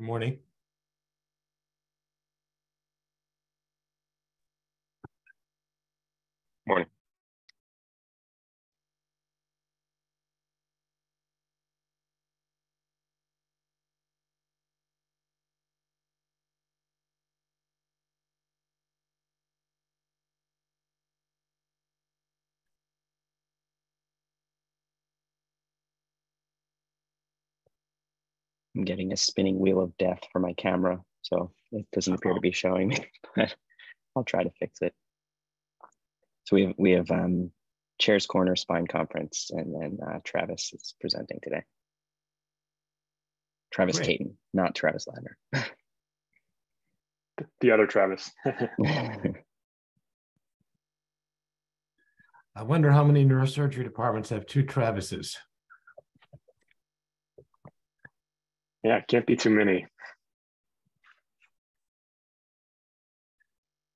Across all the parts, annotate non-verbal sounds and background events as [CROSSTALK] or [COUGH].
Good morning. Morning. I'm getting a spinning wheel of death for my camera, so it doesn't appear to be showing me, [LAUGHS] but I'll try to fix it. So we have we have um, Chairs Corner Spine Conference, and then uh, Travis is presenting today. Travis Great. Tatum, not Travis Ladner. [LAUGHS] the other Travis. [LAUGHS] I wonder how many neurosurgery departments have two Travises. Yeah, can't be too many.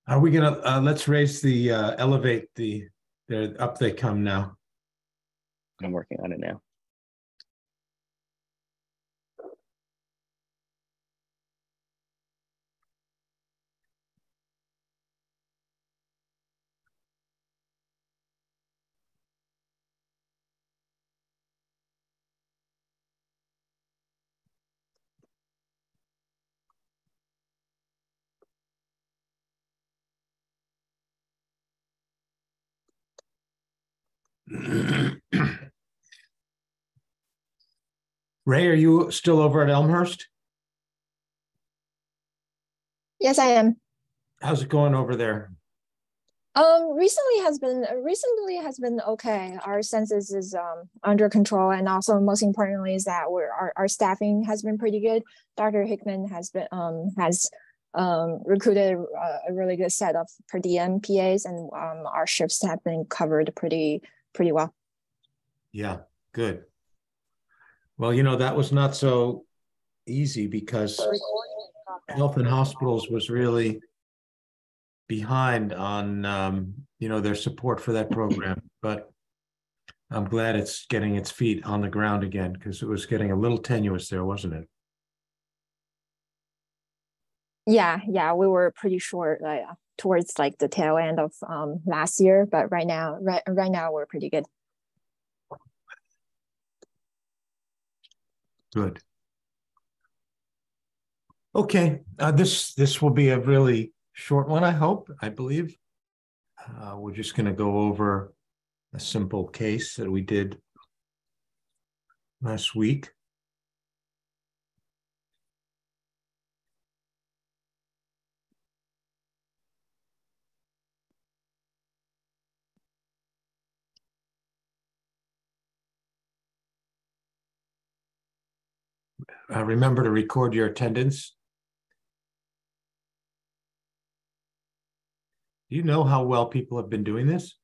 Are we gonna, uh, let's raise the, uh, elevate the, they're up they come now. I'm working on it now. [CLEARS THROAT] Ray, are you still over at Elmhurst? Yes, I am. How's it going over there? Um, recently has been recently has been okay. Our census is um, under control, and also most importantly is that we're our, our staffing has been pretty good. Dr. Hickman has been um, has um, recruited a, a really good set of per diem PAs, and um, our shifts have been covered pretty pretty well. Yeah, good. Well, you know, that was not so easy because health and hospitals was really behind on um, you know their support for that program [LAUGHS] but i'm glad it's getting its feet on the ground again because it was getting a little tenuous there wasn't it Yeah, yeah, we were pretty short like uh, towards like the tail end of um, last year, but right now, right right now we're pretty good. good. Okay uh, this this will be a really short one i hope i believe. Uh, we're just going to go over a simple case that we did last week uh, remember to record your attendance. Do you know how well people have been doing this?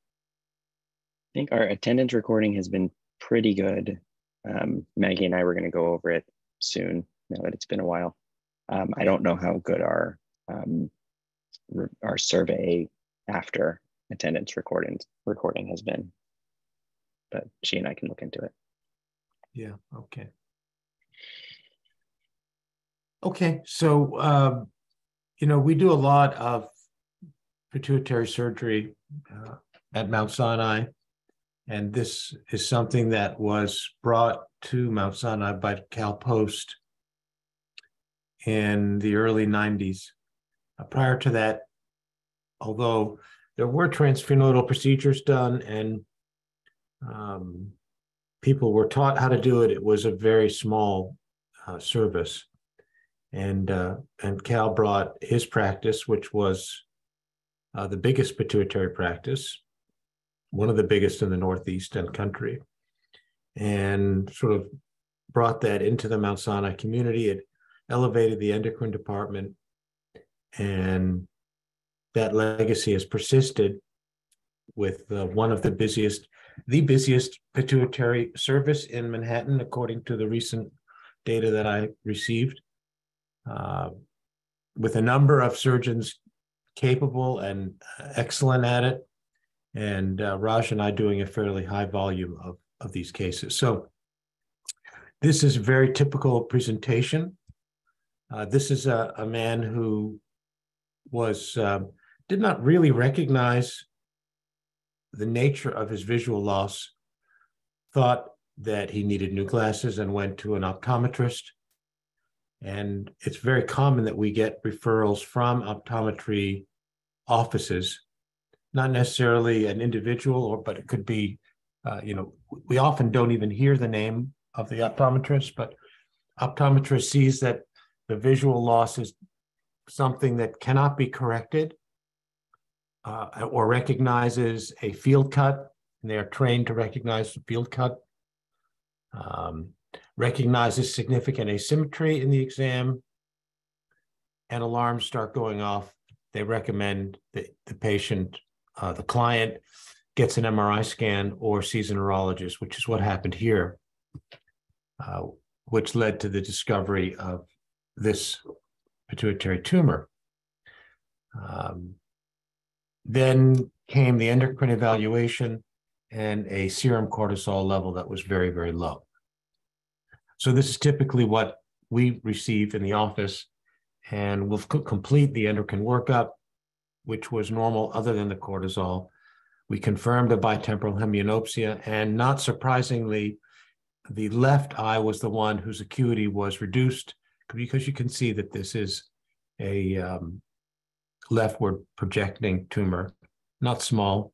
I think our attendance recording has been pretty good. Um, Maggie and I were going to go over it soon now that it's been a while. Um, I don't know how good our um, our survey after attendance recording recording has been, but she and I can look into it. Yeah, okay. Okay, so um, you know, we do a lot of pituitary surgery uh, at Mount Sinai, and this is something that was brought to Mount Sinai by Kal Post in the early 90s. Uh, prior to that, although there were transsphenoidal procedures done and um, people were taught how to do it, it was a very small uh, service and uh, and Kal brought his practice, which was uh, the biggest pituitary practice, one of the biggest in the Northeast and country, and sort of brought that into the Mount Sinai community. It elevated the endocrine department, and that legacy has persisted with uh, one of the busiest, the busiest pituitary service in Manhattan, according to the recent data that I received uh, with a number of surgeons capable and excellent at it, and uh, Raj and I doing a fairly high volume of, of these cases. So this is a very typical presentation Uh, this is a, a man who was um, did not really recognize the nature of his visual loss, thought that he needed new glasses and went to an optometrist. And it's very common that we get referrals from optometry offices, not necessarily an individual, or but it could be, uh, you know, we often don't even hear the name of the optometrist, but optometrist sees that the visual loss is something that cannot be corrected uh, or recognizes a field cut, and they are trained to recognize the field cut, um, recognizes significant asymmetry in the exam, and alarms start going off. They recommend that the patient, uh, the client, gets an MRI scan or sees a neurologist, which is what happened here, uh, which led to the discovery of this pituitary tumor. Um, then came the endocrine evaluation and a serum cortisol level that was very, very low. So this is typically what we receive in the office, and we'll complete the endocrine workup, which was normal other than the cortisol. We confirmed a bitemporal hemianopsia, and not surprisingly, the left eye was the one whose acuity was reduced because you can see that this is a um, leftward projecting tumor, not small.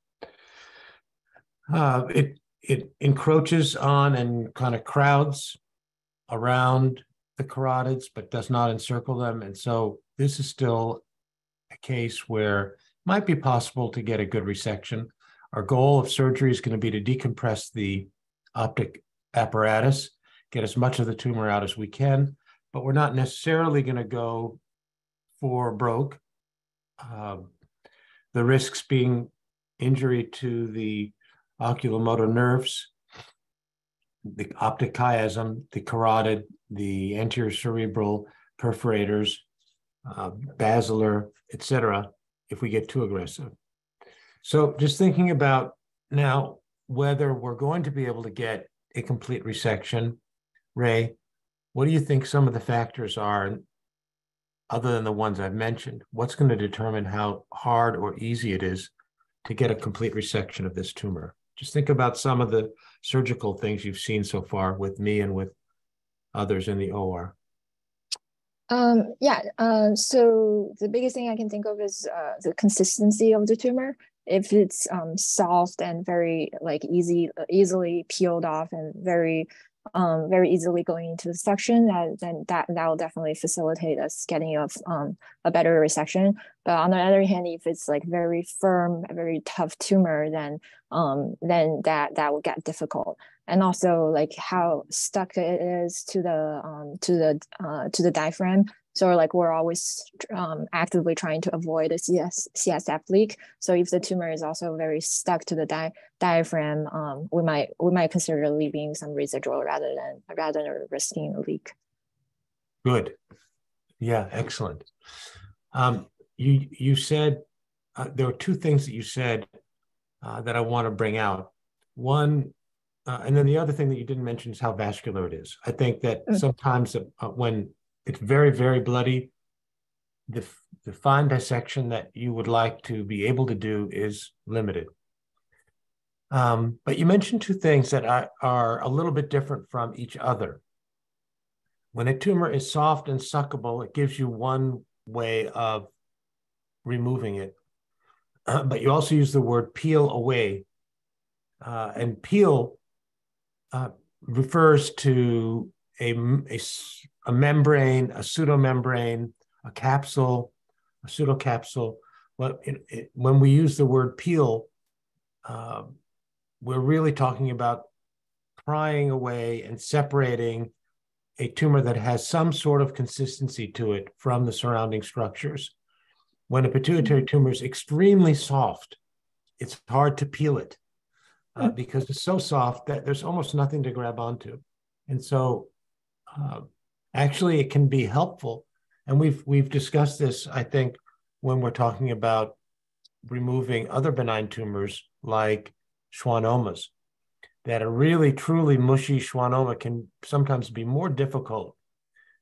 Uh, it it encroaches on and kind of crowds around the carotids, but does not encircle them. And so this is still a case where it might be possible to get a good resection. Our goal of surgery is going to be to decompress the optic apparatus, get as much of the tumor out as we can, but we're not necessarily going to go for broke. Um, the risks being injury to the oculomotor nerves, the optic chiasm, the carotid, the anterior cerebral perforators, uh, basilar, etc., if we get too aggressive. So just thinking about now whether we're going to be able to get a complete resection, Ray, what do you think some of the factors are other than the ones I've mentioned, what's going to determine how hard or easy it is to get a complete resection of this tumor? Just think about some of the surgical things you've seen so far with me and with others in the OR. Um, yeah, uh, so the biggest thing I can think of is uh, the consistency of the tumor. If it's um, soft and very like easy, easily peeled off and very um, very easily going into the section, that, then that that will definitely facilitate us getting a um, a better resection. But on the other hand, if it's like very firm, a very tough tumor, then um, then that that will get difficult. And also like how stuck it is to the um, to the uh, to the diaphragm. So like we're always um, actively trying to avoid a CS, CSF leak. So if the tumor is also very stuck to the di diaphragm, um, we might we might consider leaving some residual rather than rather than risking a leak. Good. Yeah, excellent. Um, you you said uh, there were two things that you said uh, that I want to bring out. One, uh, and then the other thing that you didn't mention is how vascular it is. I think that mm. sometimes uh, when it's very, very bloody. The, the fine dissection that you would like to be able to do is limited. Um, but you mentioned two things that are, a little bit different from each other. When a tumor is soft and suckable, it gives you one way of removing it. Uh, [CLEARS THROAT] but you also use the word peel away. Uh, and peel uh, refers to a, a, a membrane, a pseudomembrane, a capsule, a pseudocapsule. Well, it, it, when we use the word peel, uh, we're really talking about prying away and separating a tumor that has some sort of consistency to it from the surrounding structures. When a pituitary mm-hmm. tumor is extremely soft, it's hard to peel it uh, mm. because it's so soft that there's almost nothing to grab onto. And so uh, actually it can be helpful. And we've we've discussed this, I think, when we're talking about removing other benign tumors like schwannomas. That a really truly mushy schwannoma can sometimes be more difficult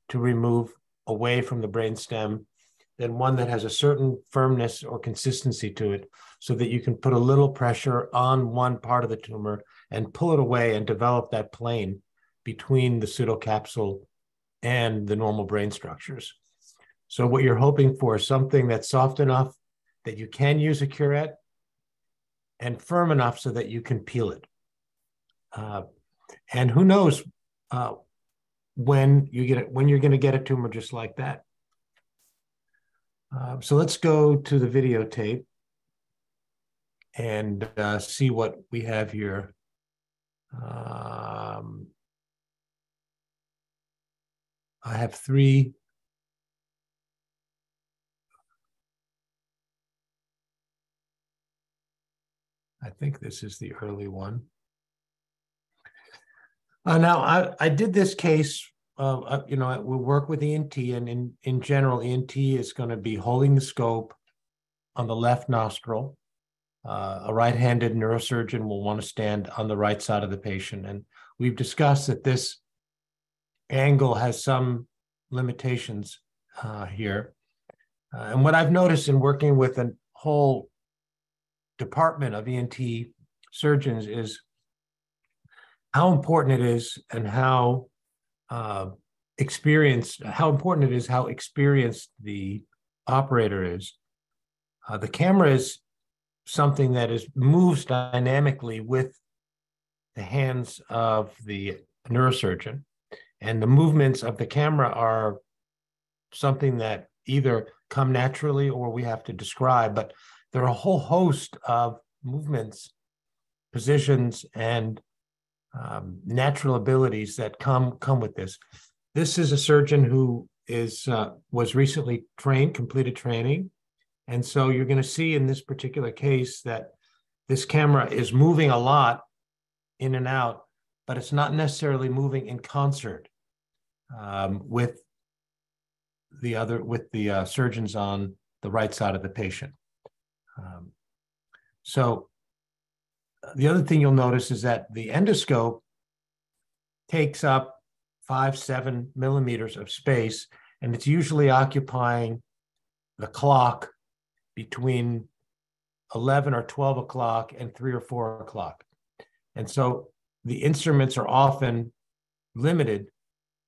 to remove away from the brainstem than one that has a certain firmness or consistency to it so that you can put a little pressure on one part of the tumor and pull it away and develop that plane between the pseudocapsule and the normal brain structures. So what you're hoping for is something that's soft enough that you can use a curette and firm enough so that you can peel it. Uh, and who knows uh, when you get it, when you're going to get a tumor just like that. Uh, so let's go to the videotape and uh, see what we have here. Um, I have three. I think this is the early one. Uh, now, I, I did this case, uh, you know, we work with ENT, and in, in general, ENT is going to be holding the scope on the left nostril. Uh, a right-handed neurosurgeon will want to stand on the right side of the patient. And we've discussed that this angle has some limitations uh, here. Uh, and what I've noticed in working with a whole department of ENT surgeons is how important it is and how uh, experienced, how important it is how experienced the operator is. Uh, the camera is something that is moves dynamically with the hands of the neurosurgeon, and the movements of the camera are something that either come naturally or we have to describe. But there are a whole host of movements, positions, and um, natural abilities that come come with this. This is a surgeon who is uh, was recently trained, completed training, and so you're going to see in this particular case that this camera is moving a lot in and out, but it's not necessarily moving in concert um, with the other with the uh, surgeons on the right side of the patient. Um, so the other thing you'll notice is that the endoscope takes up five, seven millimeters of space, and it's usually occupying the clock between 11 or 12 o'clock and three or four o'clock. And so the instruments are often limited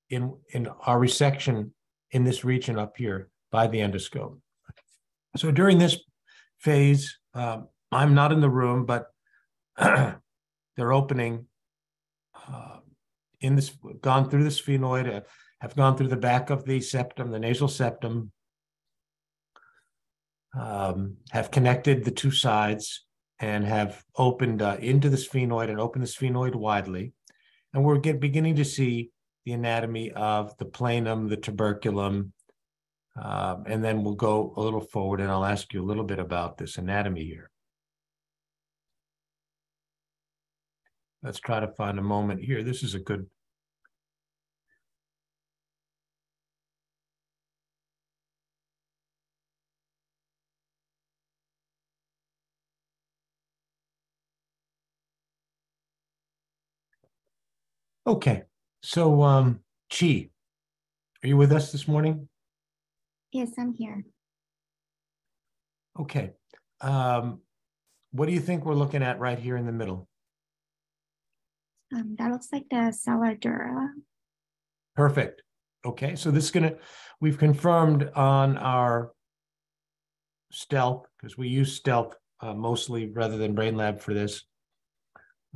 in, in our resection in this region up here by the endoscope. So during this phase, um, I'm not in the room, but [CLEARS THROAT] they're opening uh, in this, gone through the sphenoid, uh, have gone through the back of the septum, the nasal septum, um, have connected the two sides and have opened uh, into the sphenoid and opened the sphenoid widely. And we're get, beginning to see the anatomy of the planum, the tuberculum, uh, and then we'll go a little forward and I'll ask you a little bit about this anatomy here. Let's try to find a moment here. This is a good Okay, so um, Chi, are you with us this morning? Yes, I'm here. Okay. Um, what do you think we're looking at right here in the middle? Um, that looks like the sellar dura. Perfect. Okay, so this is gonna, we've confirmed on our stealth, because we use stealth uh, mostly rather than Brainlab for this,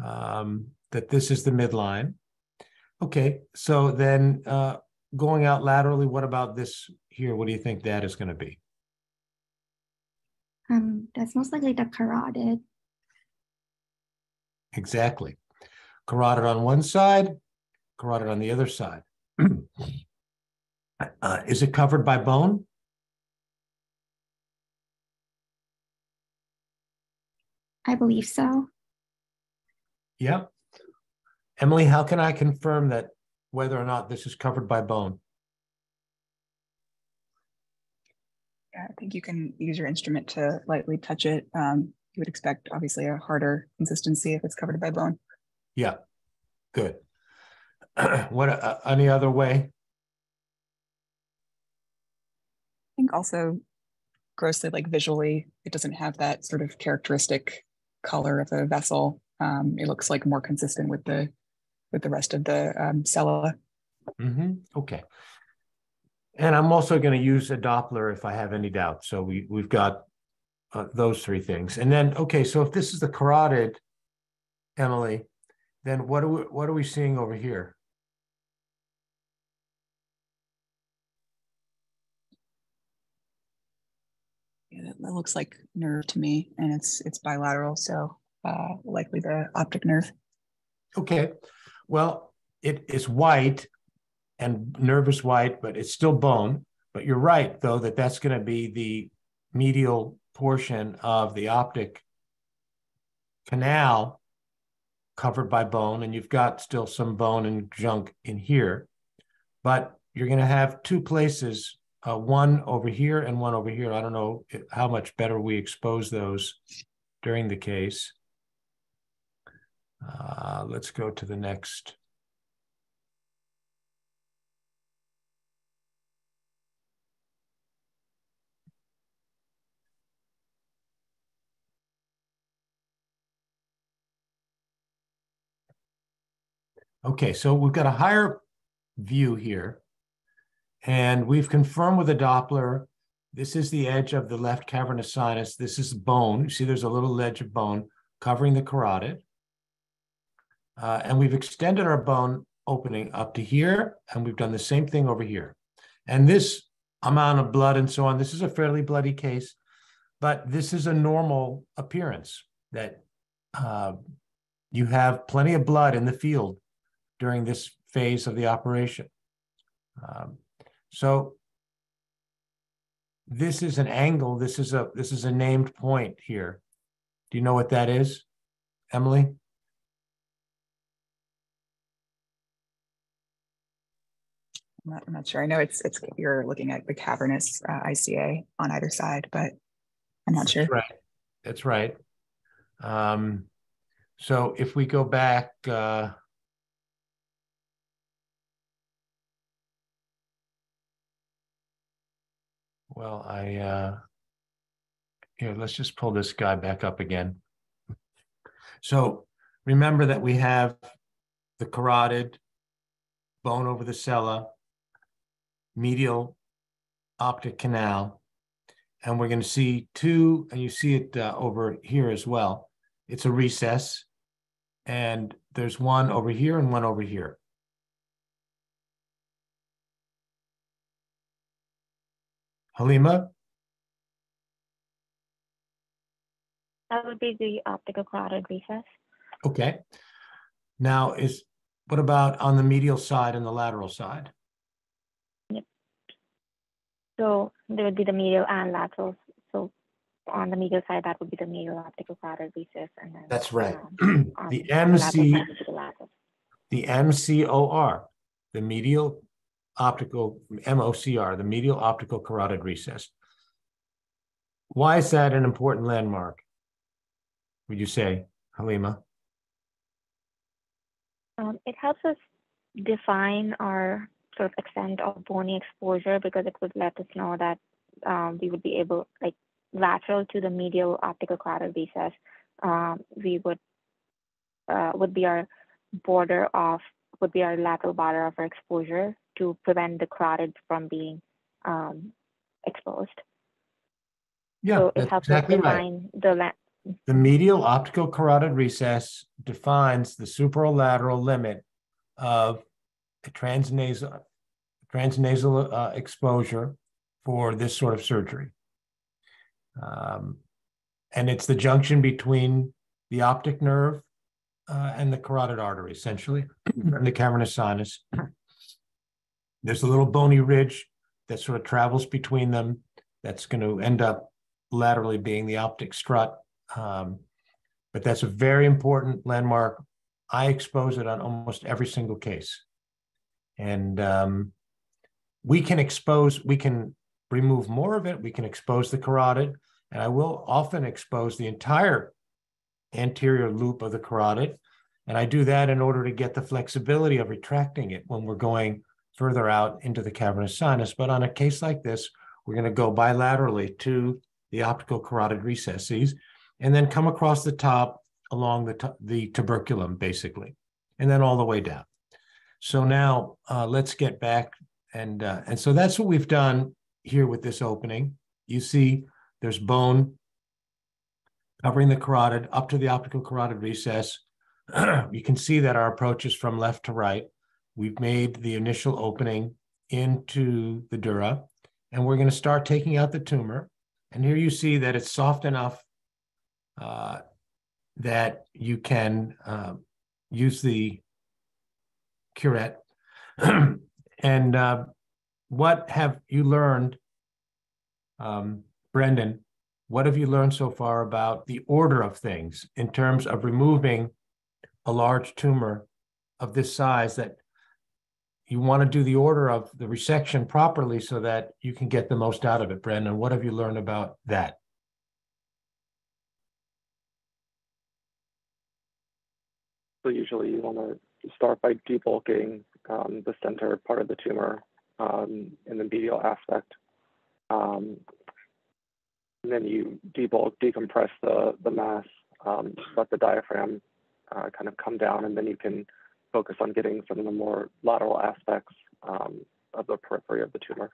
um, that this is the midline. Okay, so then uh, going out laterally, what about this here? What do you think that is going to be? Um, that's most likely the carotid. Exactly. Carotid on one side, carotid on the other side. [CLEARS THROAT] uh, is it covered by bone? I believe so. Yep. Emily, how can I confirm that whether or not this is covered by bone? Yeah, I think you can use your instrument to lightly touch it. Um, you would expect obviously a harder consistency if it's covered by bone. Yeah, good. [CLEARS THROAT] what uh, any other way? I think also grossly like visually, it doesn't have that sort of characteristic color of a vessel. Um, it looks like more consistent with the with the rest of the um, cella. hmm okay. And I'm also going to use a Doppler if I have any doubt. So we, we've got uh, those three things. And then, okay, so if this is the carotid, Emily, then what are we, what are we seeing over here? Yeah, that, that looks like nerve to me, and it's it's bilateral, so uh, likely the optic nerve. Okay, well, it is white and nerve is white, but it's still bone. But you're right, though, that that's going to be the medial portion of the optic canal covered by bone, and you've got still some bone and junk in here. But you're going to have two places, uh, one over here and one over here. I don't know how much better we expose those during the case. Uh, let's go to the next. Okay, so we've got a higher view here. And we've confirmed with a Doppler, this is the edge of the left cavernous sinus. This is bone. You see there's a little ledge of bone covering the carotid. Uh, and we've extended our bone opening up to here, and we've done the same thing over here. And this amount of blood and so on, this is a fairly bloody case, but this is a normal appearance that uh, you have plenty of blood in the field during this phase of the operation. Um, so this is an angle. This is a this is a named point here. Do you know what that is, Emily? I'm not, I'm not sure. I know it's it's you're looking at the cavernous uh, ICA on either side, but I'm not sure. That's right. That's right. Um, so if we go back, uh, well, I uh, here, let's just pull this guy back up again. So remember that we have the carotid, bone over the sella, medial optic canal, and we're going to see two, and you see it uh, over here as well. It's a recess, and there's one over here and one over here. Halima? That would be the optical carotid recess. Okay. Now is, what about on the medial side and the lateral side? So there would be the medial and lateral. So on the medial side, that would be the medial optical carotid recess, and then That's right. um, [CLEARS THROAT] The MC, side would be the the MCOR, the medial optical, MOCR, the medial optical carotid recess. Why is that an important landmark? Would you say, Halima? Um, it helps us define our sort of extent of bony exposure because it would let us know that um, we would be able, like lateral to the medial optical carotid recess, um, we would uh, would be our border of would be our lateral border of our exposure to prevent the carotid from being um, exposed. Yeah, so it helps exactly us right. the la- The medial optical carotid recess defines the superolateral limit of a transnasal, transnasal uh, exposure for this sort of surgery. Um, and it's the junction between the optic nerve uh, and the carotid artery, essentially, [CLEARS THROAT] and the cavernous sinus. There's a little bony ridge that sort of travels between them. That's going to end up laterally being the optic strut. Um, but that's a very important landmark. I expose it on almost every single case. And um, we can expose, we can remove more of it. We can expose the carotid. And I will often expose the entire anterior loop of the carotid. And I do that in order to get the flexibility of retracting it when we're going further out into the cavernous sinus. But on a case like this, We're going to go bilaterally to the optical carotid recesses and then come across the top along the, the tuberculum, basically, and then all the way down. So now uh, let's get back. And, uh, and so that's what we've done here with this opening. You see there's bone covering the carotid up to the optical carotid recess. [CLEARS THROAT] you can see that our approach is from left to right. We've made the initial opening into the dura, and we're going to start taking out the tumor. And here you see that it's soft enough uh, that you can uh, use the curette. [CLEARS THROAT] and uh, what have you learned, um, Brendan? What have you learned so far about the order of things in terms of removing a large tumor of this size that you want to do the order of the resection properly so that you can get the most out of it, Brendan? What have you learned about that? So usually you want to start by debulking um, the center part of the tumor um, in the medial aspect. Um, and then you debulk, decompress the, the mass, um, let the diaphragm uh, kind of come down, and then you can focus on getting some of the more lateral aspects um, of the periphery of the tumor.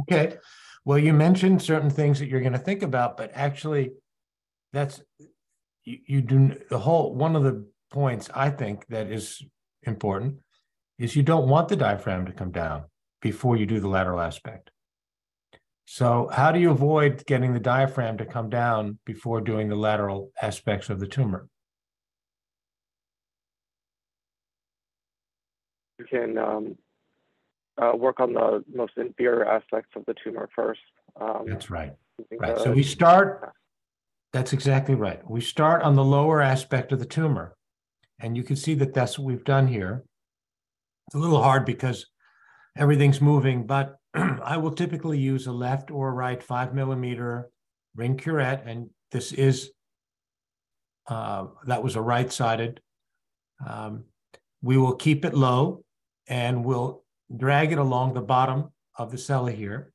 Okay. Well, you mentioned certain things that you're going to think about, but actually, that's you, you do the whole one of the points I think that is important is you don't want the diaphragm to come down before you do the lateral aspect. So, how do you avoid getting the diaphragm to come down before doing the lateral aspects of the tumor? You can um, uh, work on the most inferior aspects of the tumor first. Um, That's right. Right. So we start, that's exactly right. We start on the lower aspect of the tumor. And you can see that that's what we've done here. It's a little hard because everything's moving, but [CLEARS THROAT] I will typically use a left or right five millimeter ring curette, and this is uh, that was a right sided. Um, we will keep it low and we'll drag it along the bottom of the cella here.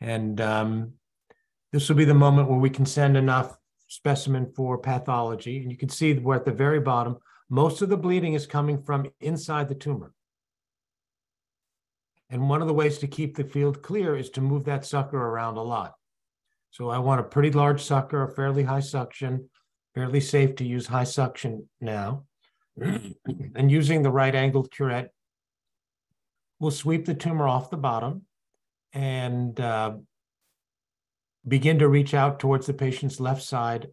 And um, this will be the moment where we can send enough specimen for pathology. And you can see we're at the very bottom. Most of the bleeding is coming from inside the tumor. And one of the ways to keep the field clear is to move that sucker around a lot. So I want a pretty large sucker, a fairly high suction, fairly safe to use high suction now. [CLEARS THROAT] and using the right angled curette, we'll sweep the tumor off the bottom and uh, begin to reach out towards the patient's left side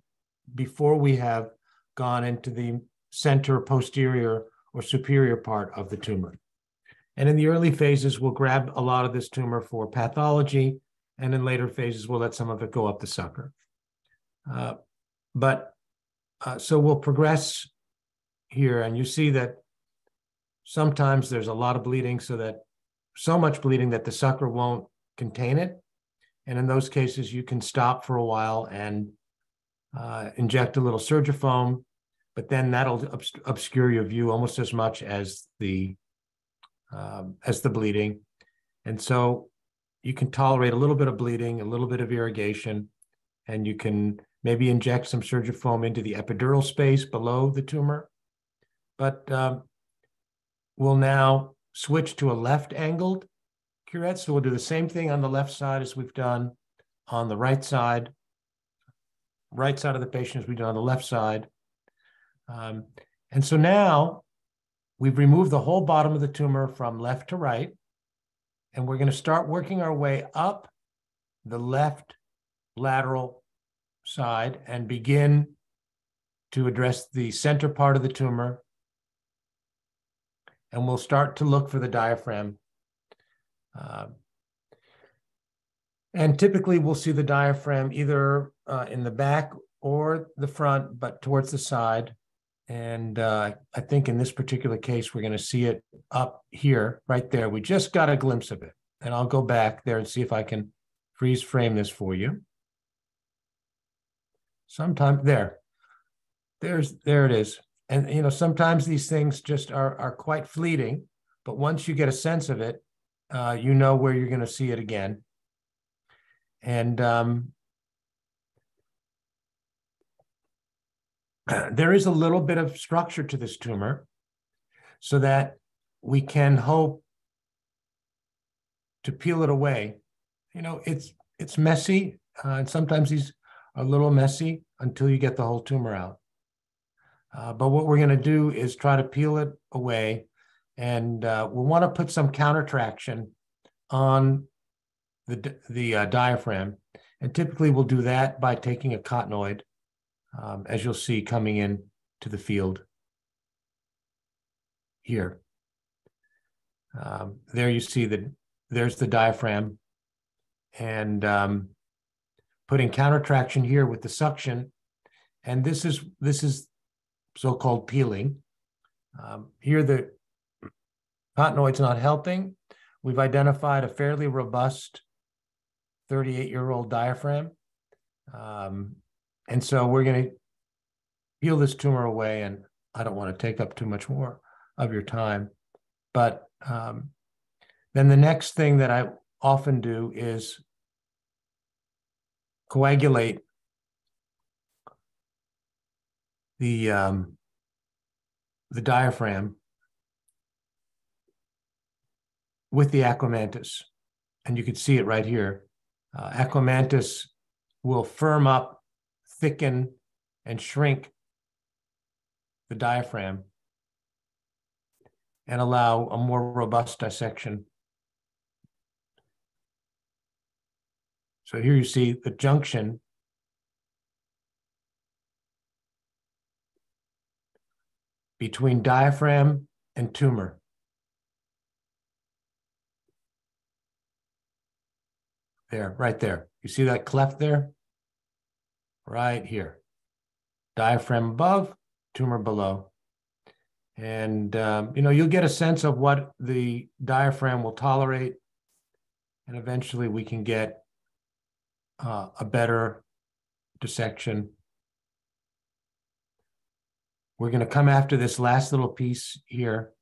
before we have gone into the center, posterior, or superior part of the tumor. And in the early phases, we'll grab a lot of this tumor for pathology, and in later phases, we'll let some of it go up the sucker. Uh, but uh, so we'll progress here, and you see that sometimes there's a lot of bleeding, so that so much bleeding that the sucker won't contain it. And in those cases, you can stop for a while and uh, inject a little surgifoam, but then that'll obs- obscure your view almost as much as the um, as the bleeding. And so you can tolerate a little bit of bleeding, a little bit of irrigation, and you can maybe inject some surgifoam into the epidural space below the tumor. But um, we'll now switch to a left angled curette. So we'll do the same thing on the left side as we've done on the right side, right side of the patient as we do on the left side. Um, and so now We've removed the whole bottom of the tumor from left to right, and we're going to start working our way up the left lateral side and begin to address the center part of the tumor. And we'll start to look for the diaphragm. Uh, and typically we'll see the diaphragm either uh, in the back or the front, but towards the side. And uh, I think in this particular case, we're going to see it up here, right there. We just got a glimpse of it. And I'll go back there and see if I can freeze frame this for you. Sometime there, there's there it is. And you know, sometimes these things just are are quite fleeting, but once you get a sense of it, uh, you know where you're going to see it again. And um, [CLEARS THROAT] there is a little bit of structure to this tumor so that we can hope to peel it away. You know, it's it's messy, uh, and sometimes these are a little messy until you get the whole tumor out. Uh, but what we're going to do is try to peel it away, and uh, we want to put some counter traction on the the uh, diaphragm, and typically we'll do that by taking a cottonoid, um, as you'll see coming in to the field here. Um, there you see that there's the diaphragm, and um, putting counter traction here with the suction, and this is this is so-called peeling. Um, here the cottonoid's not helping. We've identified a fairly robust 38-year-old diaphragm. Um, and so we're going to peel this tumor away, and I don't want to take up too much more of your time. But um, then the next thing that I often do is coagulate the um, the diaphragm with the Aquamantys, and you can see it right here. Uh, Aquamantys will firm up, thicken, and shrink the diaphragm and allow a more robust dissection. So here you see the junction between diaphragm and tumor. There, right there. You see that cleft there? Right here. Diaphragm above, tumor below. And, um, you know, you'll get a sense of what the diaphragm will tolerate. And eventually we can get uh, a better dissection. We're going to come after this last little piece here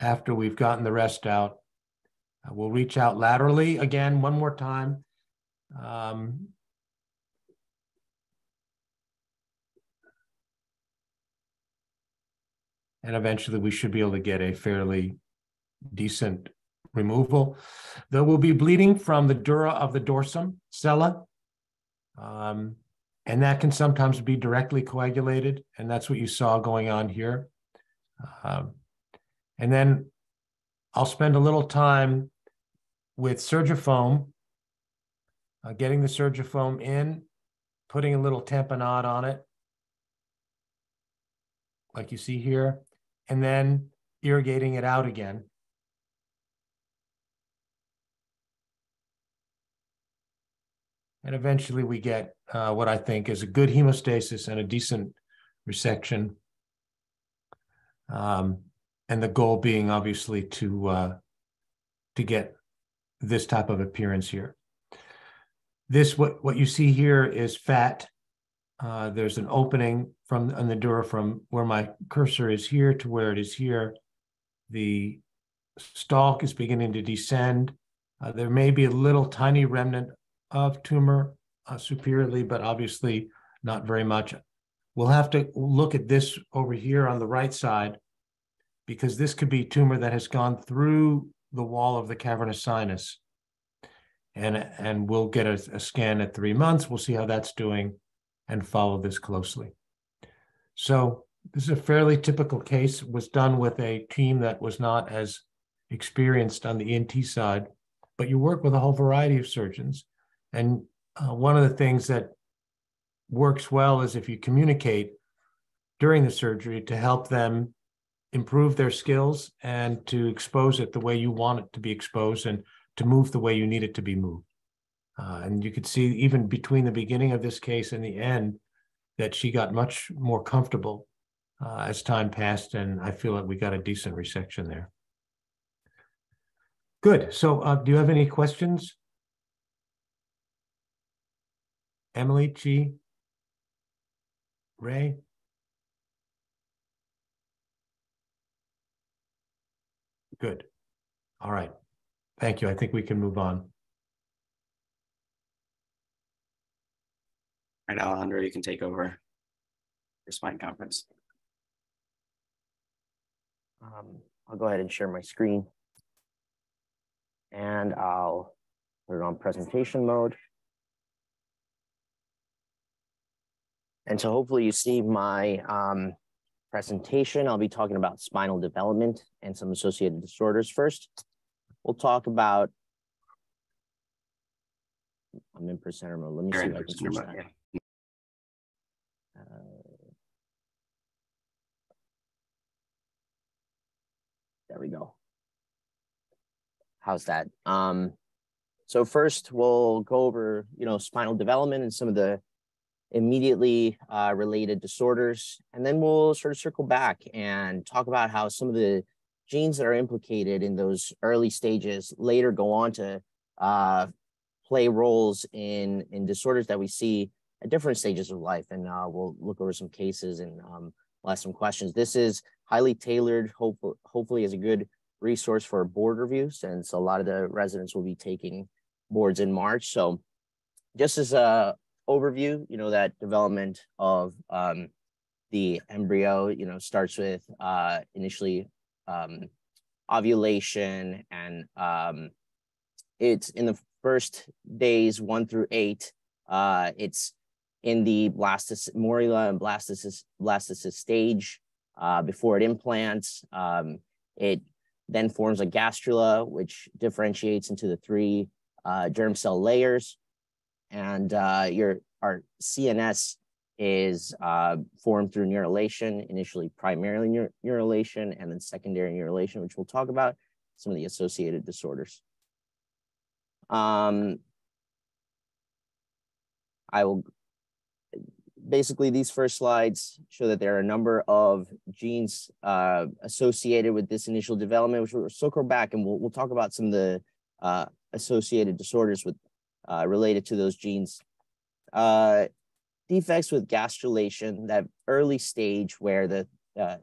after we've gotten the rest out. Uh, we'll reach out laterally again one more time. Um, and eventually we should be able to get a fairly decent removal. There will be bleeding from the dura of the dorsum sella, um, and that can sometimes be directly coagulated, and that's what you saw going on here. Um, and then I'll spend a little time with Surgifoam, uh, getting the Surgifoam in, putting a little tamponade on it, like you see here, and then irrigating it out again. And eventually we get uh, what I think is a good hemostasis and a decent resection. Um, and the goal being obviously to uh, to get this type of appearance here. This what what you see here is fat. Uh, there's an opening from on the dura from where my cursor is here to where it is here. The stalk is beginning to descend. Uh, there may be a little tiny remnant of tumor uh, superiorly, but obviously not very much. We'll have to look at this over here on the right side because this could be tumor that has gone through the wall of the cavernous sinus. And, and we'll get a, a scan at three months. We'll see how that's doing and follow this closely. So this is a fairly typical case, It was done with a team that was not as experienced on the ENT side, but you work with a whole variety of surgeons. And uh, one of the things that works well is if you communicate during the surgery to help them improve their skills and to expose it the way you want it to be exposed and to move the way you need it to be moved. Uh, and you could see even between the beginning of this case and the end that she got much more comfortable uh, as time passed, and I feel like we got a decent resection there. Good. So, uh, do you have any questions? Emily, Chi, Ray? Good. All right. Thank you. I think we can move on. All right, Alejandro, you can take over your spine conference. Um, I'll go ahead and share my screen. And I'll put it on presentation mode. And so hopefully you see my um, presentation. I'll be talking about spinal development and some associated disorders first. We'll talk about, I'm in presenter mode. Let me You're see if I can switch that. yeah. Uh, There we go. How's that? Um, so first we'll go over, you know, spinal development and some of the immediately uh, related disorders, and then we'll sort of circle back and talk about how some of the genes that are implicated in those early stages later go on to uh, play roles in in disorders that we see at different stages of life. And uh, we'll look over some cases and um, we'll ask some questions. This is highly tailored, hope, hopefully is a good resource for board reviews since a lot of the residents will be taking boards in March. So just as a overview, you know, that development of um, the embryo, you know, starts with uh, initially um, ovulation and um, it's in the first days one through eight, uh, it's in the blastus, morula and blastocyst, blastocyst stage uh, before it implants. Um, it then forms a gastrula, which differentiates into the three uh, germ cell layers. And uh, your our CNS is uh, formed through neurulation, initially primarily neur neurulation and then secondary neurulation, which we'll talk about some of the associated disorders. Um, I will basically these first slides show that there are a number of genes uh, associated with this initial development, which we'll circle back and we'll, we'll talk about some of the uh, associated disorders with uh, related to those genes. Uh, defects with gastrulation, that early stage where the uh,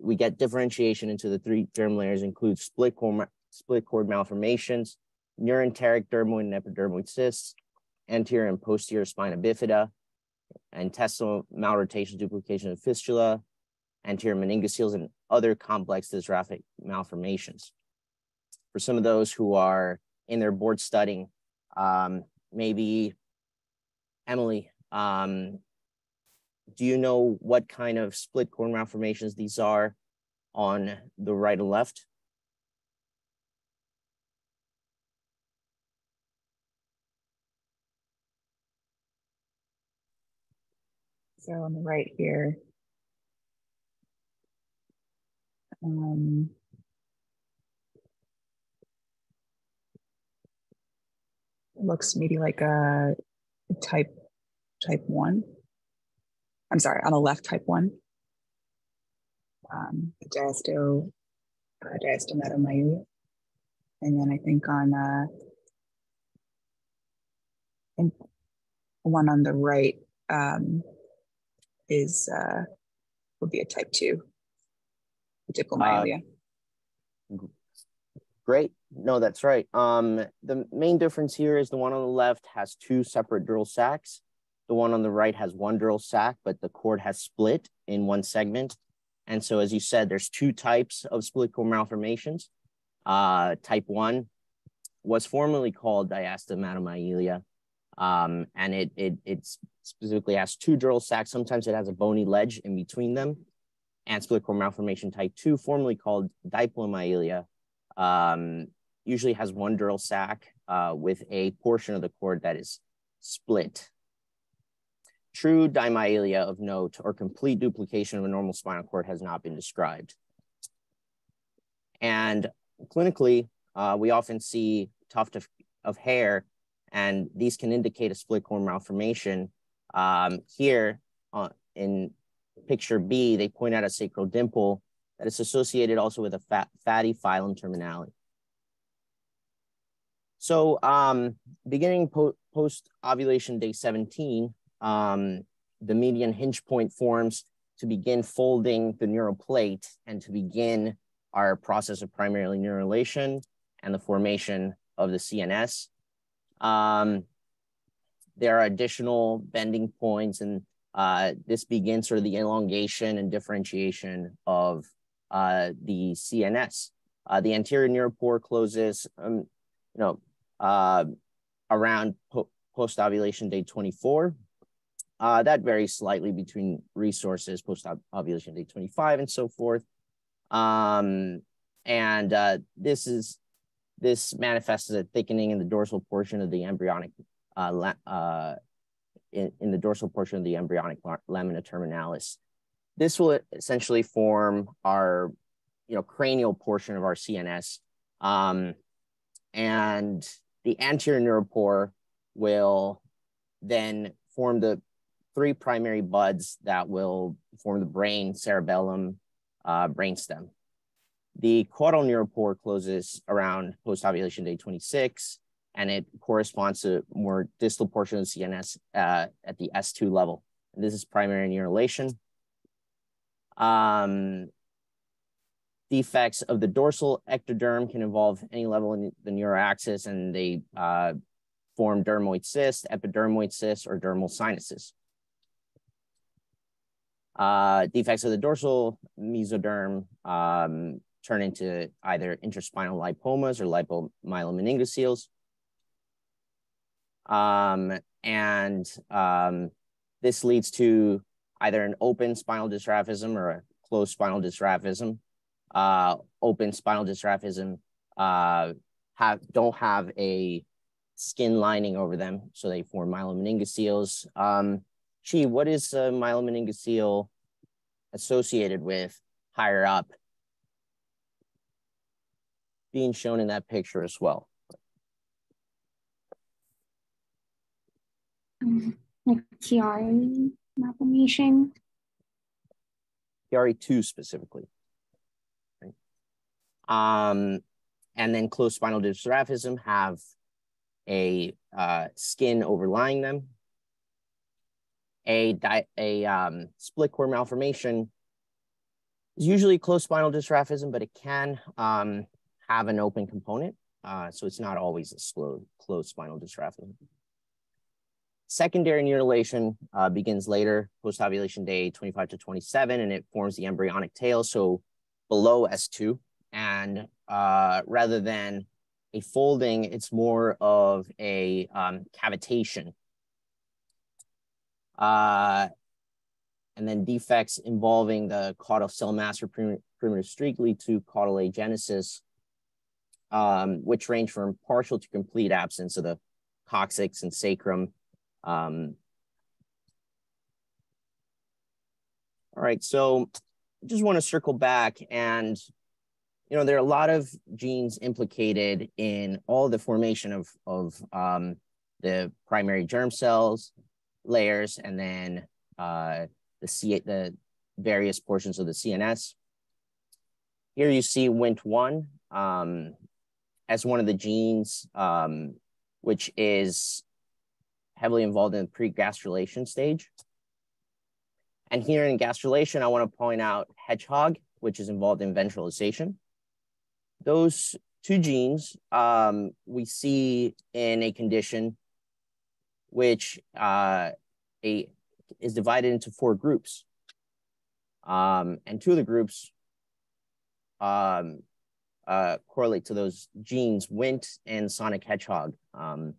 we get differentiation into the three germ layers include split cord, split cord malformations, neuroenteric dermoid and epidermoid cysts, anterior and posterior spina bifida, intestinal malrotation, duplication, of fistula, anterior meningoceles, and other complex dystrophic malformations. For some of those who are in their board studying, um, maybe Emily, um, do you know what kind of split cord malformations these are on the right and left? So on the right here, um, looks maybe like a type type one. I'm sorry, on the left, type one. Um, diasto, uh. And then I think on uh, and one on the right um, is uh, would be a type two diplomyelia. Uh, great. No, that's right. Um, the main difference here is the one on the left has two separate dural sacs. The one on the right has one dural sac, but the cord has split in one segment. And so, as you said, there's two types of split cord malformations. Uh, type one was formerly called diastematomyelia, um, and it, it it specifically has two dural sacs. Sometimes it has a bony ledge in between them. And split cord malformation type two, formerly called diplomyelia, um, usually has one dural sac uh, with a portion of the cord that is split. True dimyelia of note or complete duplication of a normal spinal cord has not been described. And clinically, uh, we often see tuft of, of hair, and these can indicate a split cord malformation. Um, here uh, in picture B, they point out a sacral dimple that is associated also with a fat, fatty filum terminale. So um, beginning po post ovulation day 17, um, the median hinge point forms to begin folding the neural plate and to begin our process of primarily neurulation and the formation of the CNS. Um, there are additional bending points, and uh, this begins sort of the elongation and differentiation of uh, the CNS. Uh, the anterior neuropore closes, um, you know, uh, around po post-ovulation day 24. Uh, that varies slightly between resources, post-ovulation day 25 and so forth. Um, and uh, this is this manifests as a thickening in the dorsal portion of the embryonic uh, uh, in, in the dorsal portion of the embryonic lamina terminalis. This will essentially form our you know cranial portion of our CNS, um, and the anterior neuropore will then form the three primary buds that will form the brain, cerebellum, uh, brainstem. The caudal neuropore closes around post-ovulation day 26, and it corresponds to more distal portion of the CNS uh, at the S2 level. And this is primary neurulation. Um, defects of the dorsal ectoderm can involve any level in the neuroaxis, and they uh, form dermoid cysts, epidermoid cysts, or dermal sinuses. Uh, defects of the dorsal mesoderm um, turn into either intraspinal lipomas or lipomyelomeningocele. Um, and um, this leads to either an open spinal dysraphism or a closed spinal dysraphism. Uh, open spinal dysraphism uh, have don't have a skin lining over them, so they form myelomeningoceles. Um, Chi, what is a myelomeningocele associated with higher up being shown in that picture as well. Um, like Chiari malformation. Chiari 2 specifically. Um, and then closed spinal dysraphism have a uh, skin overlying them. A, a um, split cord malformation is usually closed spinal dysraphism, but it can um, have an open component. Uh, so it's not always a slow, closed spinal dysraphism. Secondary neurulation uh, begins later, post-ovulation day 25 to 27, and it forms the embryonic tail, so below S2. And uh, rather than a folding, it's more of a um, cavitation. Uh, and then defects involving the caudal cell mass or primitive streak lead to caudal agenesis um, which range from partial to complete absence of the coccyx and sacrum. Um, all right, so I just want to circle back and, you know, there are a lot of genes implicated in all the formation of, of um, the primary germ cells, layers, and then uh, the, C the various portions of the CNS. Here you see WNT1. Um, as one of the genes, um, which is heavily involved in the pre-gastrulation stage. And here in gastrulation, I want to point out hedgehog, which is involved in ventralization. Those two genes um, we see in a condition which uh, a, is divided into four groups. Um, and two of the groups um, uh, correlate to those genes, Wnt and Sonic Hedgehog. Um,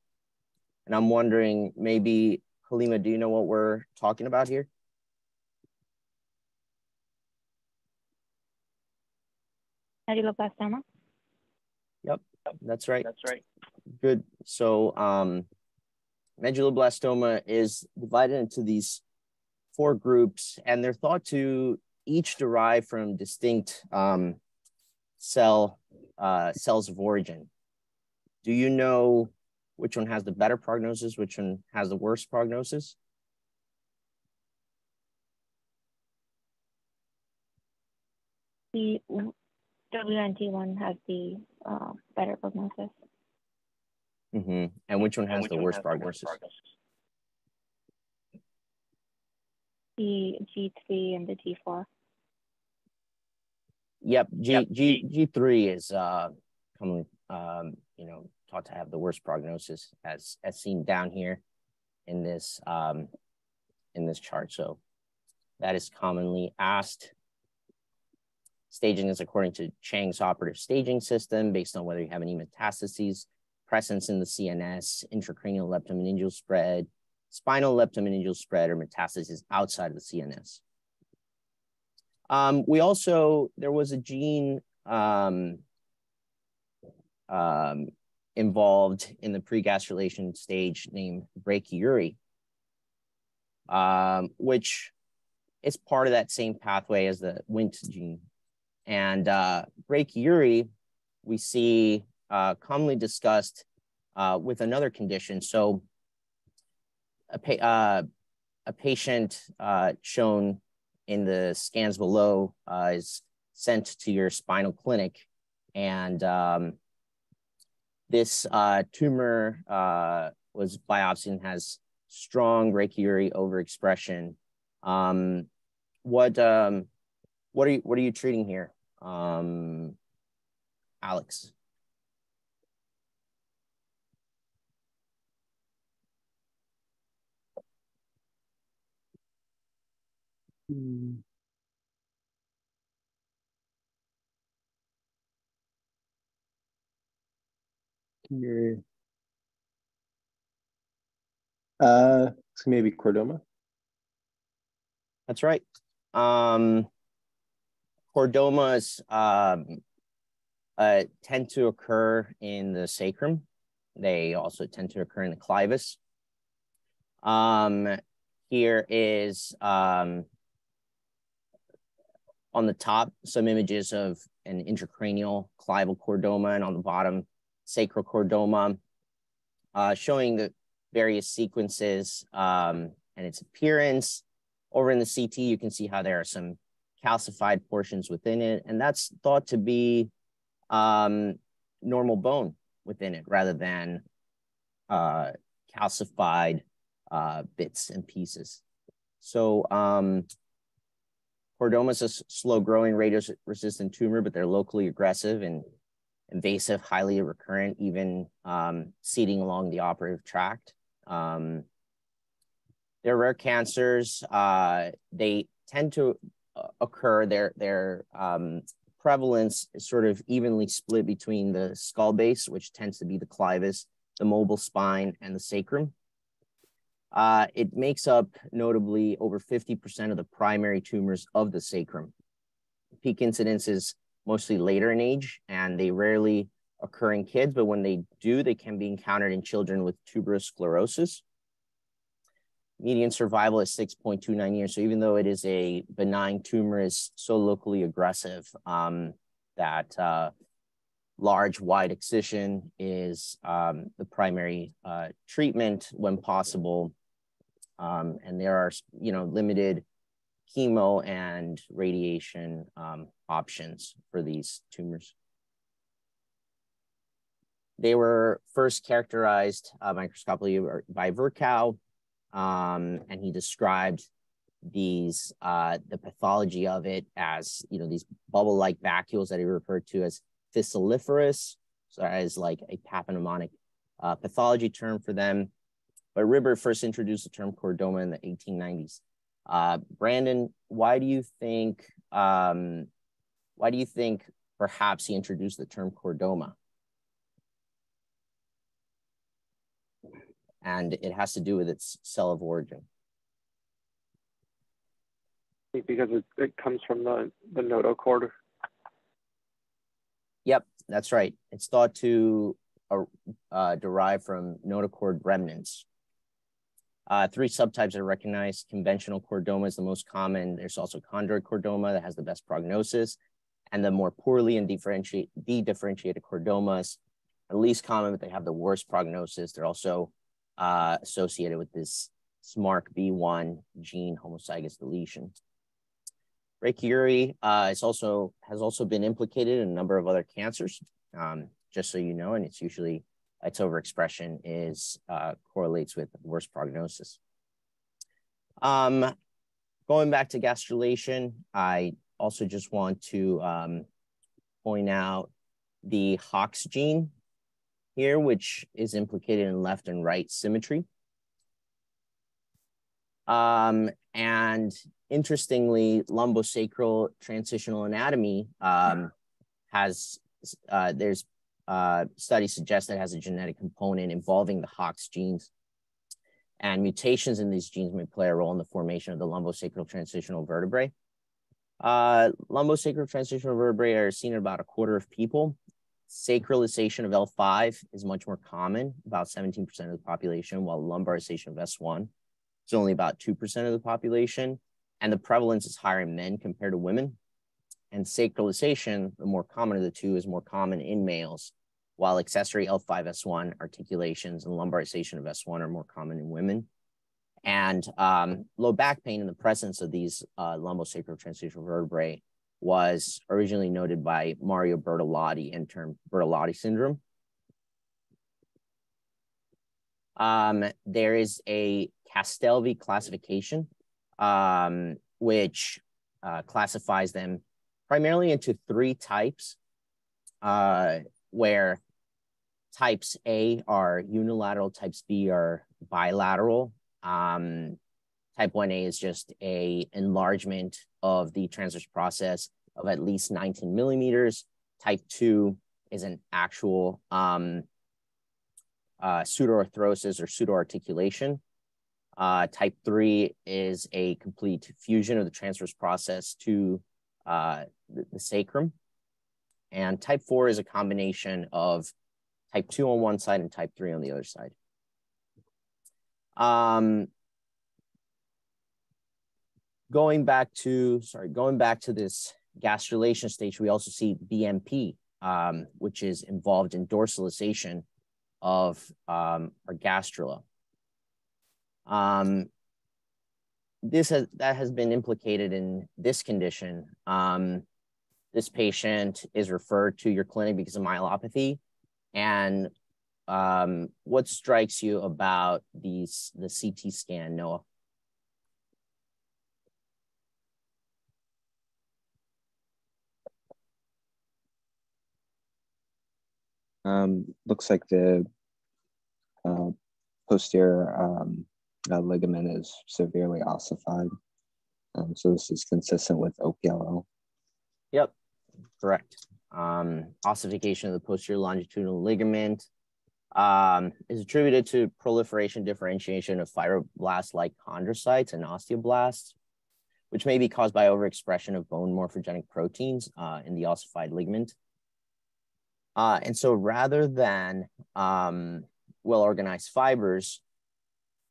and I'm wondering, maybe Halima, do you know what we're talking about here? Medulloblastoma. Yep, that's right. That's right. Good. So um, medulloblastoma is divided into these four groups, and they're thought to each derive from distinct um, cell uh, cells of origin. Do you know which one has the better prognosis, which one has the worst prognosis? The WNT one has the uh, better prognosis. Mm-hmm. And which one has, which the, one worst has prognosis? the prognosis? The G3 and the G4. Yep, G yep. G G three is uh commonly um, you know, taught to have the worst prognosis as, as seen down here in this, um, in this chart. So that is commonly asked. Staging is according to Chang's operative staging system based on whether you have any metastases, presence in the CNS, intracranial leptomeningeal spread, spinal leptomeningeal spread, or metastases outside of the CNS. Um, we also, there was a gene um, um, involved in the pregastrulation stage named brachyury, um, which is part of that same pathway as the Wnt gene. And uh, we see uh, commonly discussed uh, with another condition. So a, pa uh, a patient uh, shown in the scans below uh, is sent to your spinal clinic. And um, this uh, tumor was biopsied and has strong brachyury overexpression. Um, what um, what are you what are you treating here, um, Alex? Hmm. Here. Uh, maybe chordoma. That's right. Um, chordomas um, uh, tend to occur in the sacrum. They also tend to occur in the clivus. Um, here is um, on the top some images of an intracranial clival chordoma, and on the bottom sacral chordoma, uh, showing the various sequences um, and its appearance. Over in the CT, you can see how there are some calcified portions within it, and that's thought to be um, normal bone within it rather than uh, calcified uh, bits and pieces. So um, chordoma is a slow growing radius resistant tumor, but they're locally aggressive and invasive, highly recurrent, even um, seeding along the operative tract. Um, they're rare cancers. Uh, they tend to occur. Their their um, prevalence is sort of evenly split between the skull base, which tends to be the clivus, the mobile spine, and the sacrum. Uh, it makes up notably over 50% of the primary tumors of the sacrum. Peak incidence is mostly later in age, and they rarely occur in kids, but when they do, they can be encountered in children with tuberous sclerosis. Median survival is 6.29 years. So even though it is a benign tumor, is so locally aggressive um, that uh, large wide excision is um, the primary uh, treatment when possible. Um, and there are, you know, limited chemo and radiation um, options for these tumors. They were first characterized uh, microscopically by Virchow, um, and he described these uh, the pathology of it as you know these bubble-like vacuoles that he referred to as physaliphorous, so as like a pathognomonic uh, pathology term for them. But Ribbert first introduced the term chordoma in the 1890s. Uh, Brandon, why do you think um, why do you think perhaps he introduced the term chordoma? And it has to do with its cell of origin. Because it, it comes from the, the notochord. Yep, that's right. It's thought to uh, uh, derive from notochord remnants. Uh, three subtypes are recognized. Conventional chordoma is the most common. There's also chondroid chordoma that has the best prognosis. And the more poorly and differentiate, de-differentiated chordomas are least common, but they have the worst prognosis. They're also uh, associated with this SMARCB1 gene homozygous deletion. Brachyury uh, is also has also been implicated in a number of other cancers. Um, just so you know, and it's usually its overexpression is uh, correlates with worse prognosis. Um, going back to gastrulation, I also just want to um, point out the HOX gene here, which is implicated in left and right symmetry. Um, and interestingly, lumbosacral transitional anatomy um, has, uh, there's uh, studies suggest that has a genetic component involving the HOX genes. And mutations in these genes may play a role in the formation of the lumbosacral transitional vertebrae. Uh, lumbosacral transitional vertebrae are seen in about a quarter of people. Sacralization of L5 is much more common, about 17% of the population, while lumbarization of S1 is only about 2% of the population. And the prevalence is higher in men compared to women. And sacralization, the more common of the two, is more common in males, while accessory L5S1 articulations and lumbarization of S1 are more common in women. And um, low back pain in the presence of these uh, lumbosacral transitional vertebrae was originally noted by Mario Bertolotti and termed Bertolotti syndrome. Um, there is a Castellvi classification, um, which uh, classifies them primarily into three types, uh, where types A are unilateral, types B are bilateral. Um, type 1A is just a enlargement of the transverse process of at least 19 millimeters. Type 2 is an actual um, uh, pseudoarthrosis or pseudoarticulation. Uh, type 3 is a complete fusion of the transverse process to uh, the, the sacrum. And type 4 is a combination of type 2 on one side and type 3 on the other side. Um, going back to, sorry, going back to this gastrulation stage, we also see BMP, um, which is involved in dorsalization of um, our gastrula. Um, this has that has been implicated in this condition. Um, this patient is referred to your clinic because of myelopathy, and um, what strikes you about these the CT scan, Noah? Um, looks like the uh, posterior um, uh, ligament is severely ossified. Um, so this is consistent with OPLL. Yep, correct. Um, ossification of the posterior longitudinal ligament um, is attributed to proliferation differentiation of fibroblast-like chondrocytes and osteoblasts, which may be caused by overexpression of bone morphogenic proteins uh, in the ossified ligament. Uh, and so rather than um, well-organized fibers,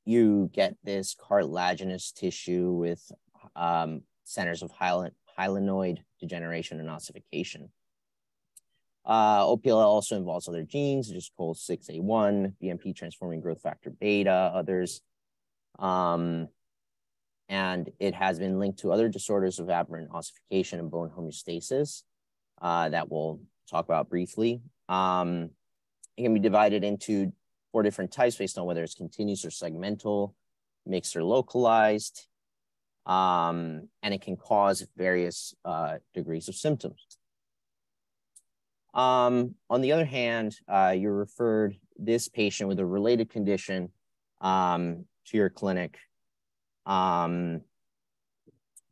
you get this cartilaginous tissue with um, centers of hyalinoid degeneration and ossification. Uh, OPL also involves other genes, such as COL6A1, BMP transforming growth factor beta, others. Um, and it has been linked to other disorders of aberrant ossification and bone homeostasis uh, that we'll talk about briefly. Um, it can be divided into four different types based on whether it's continuous or segmental, mixed or localized, um, and it can cause various uh, degrees of symptoms. Um, on the other hand, uh, you referred this patient with a related condition um, to your clinic. Um,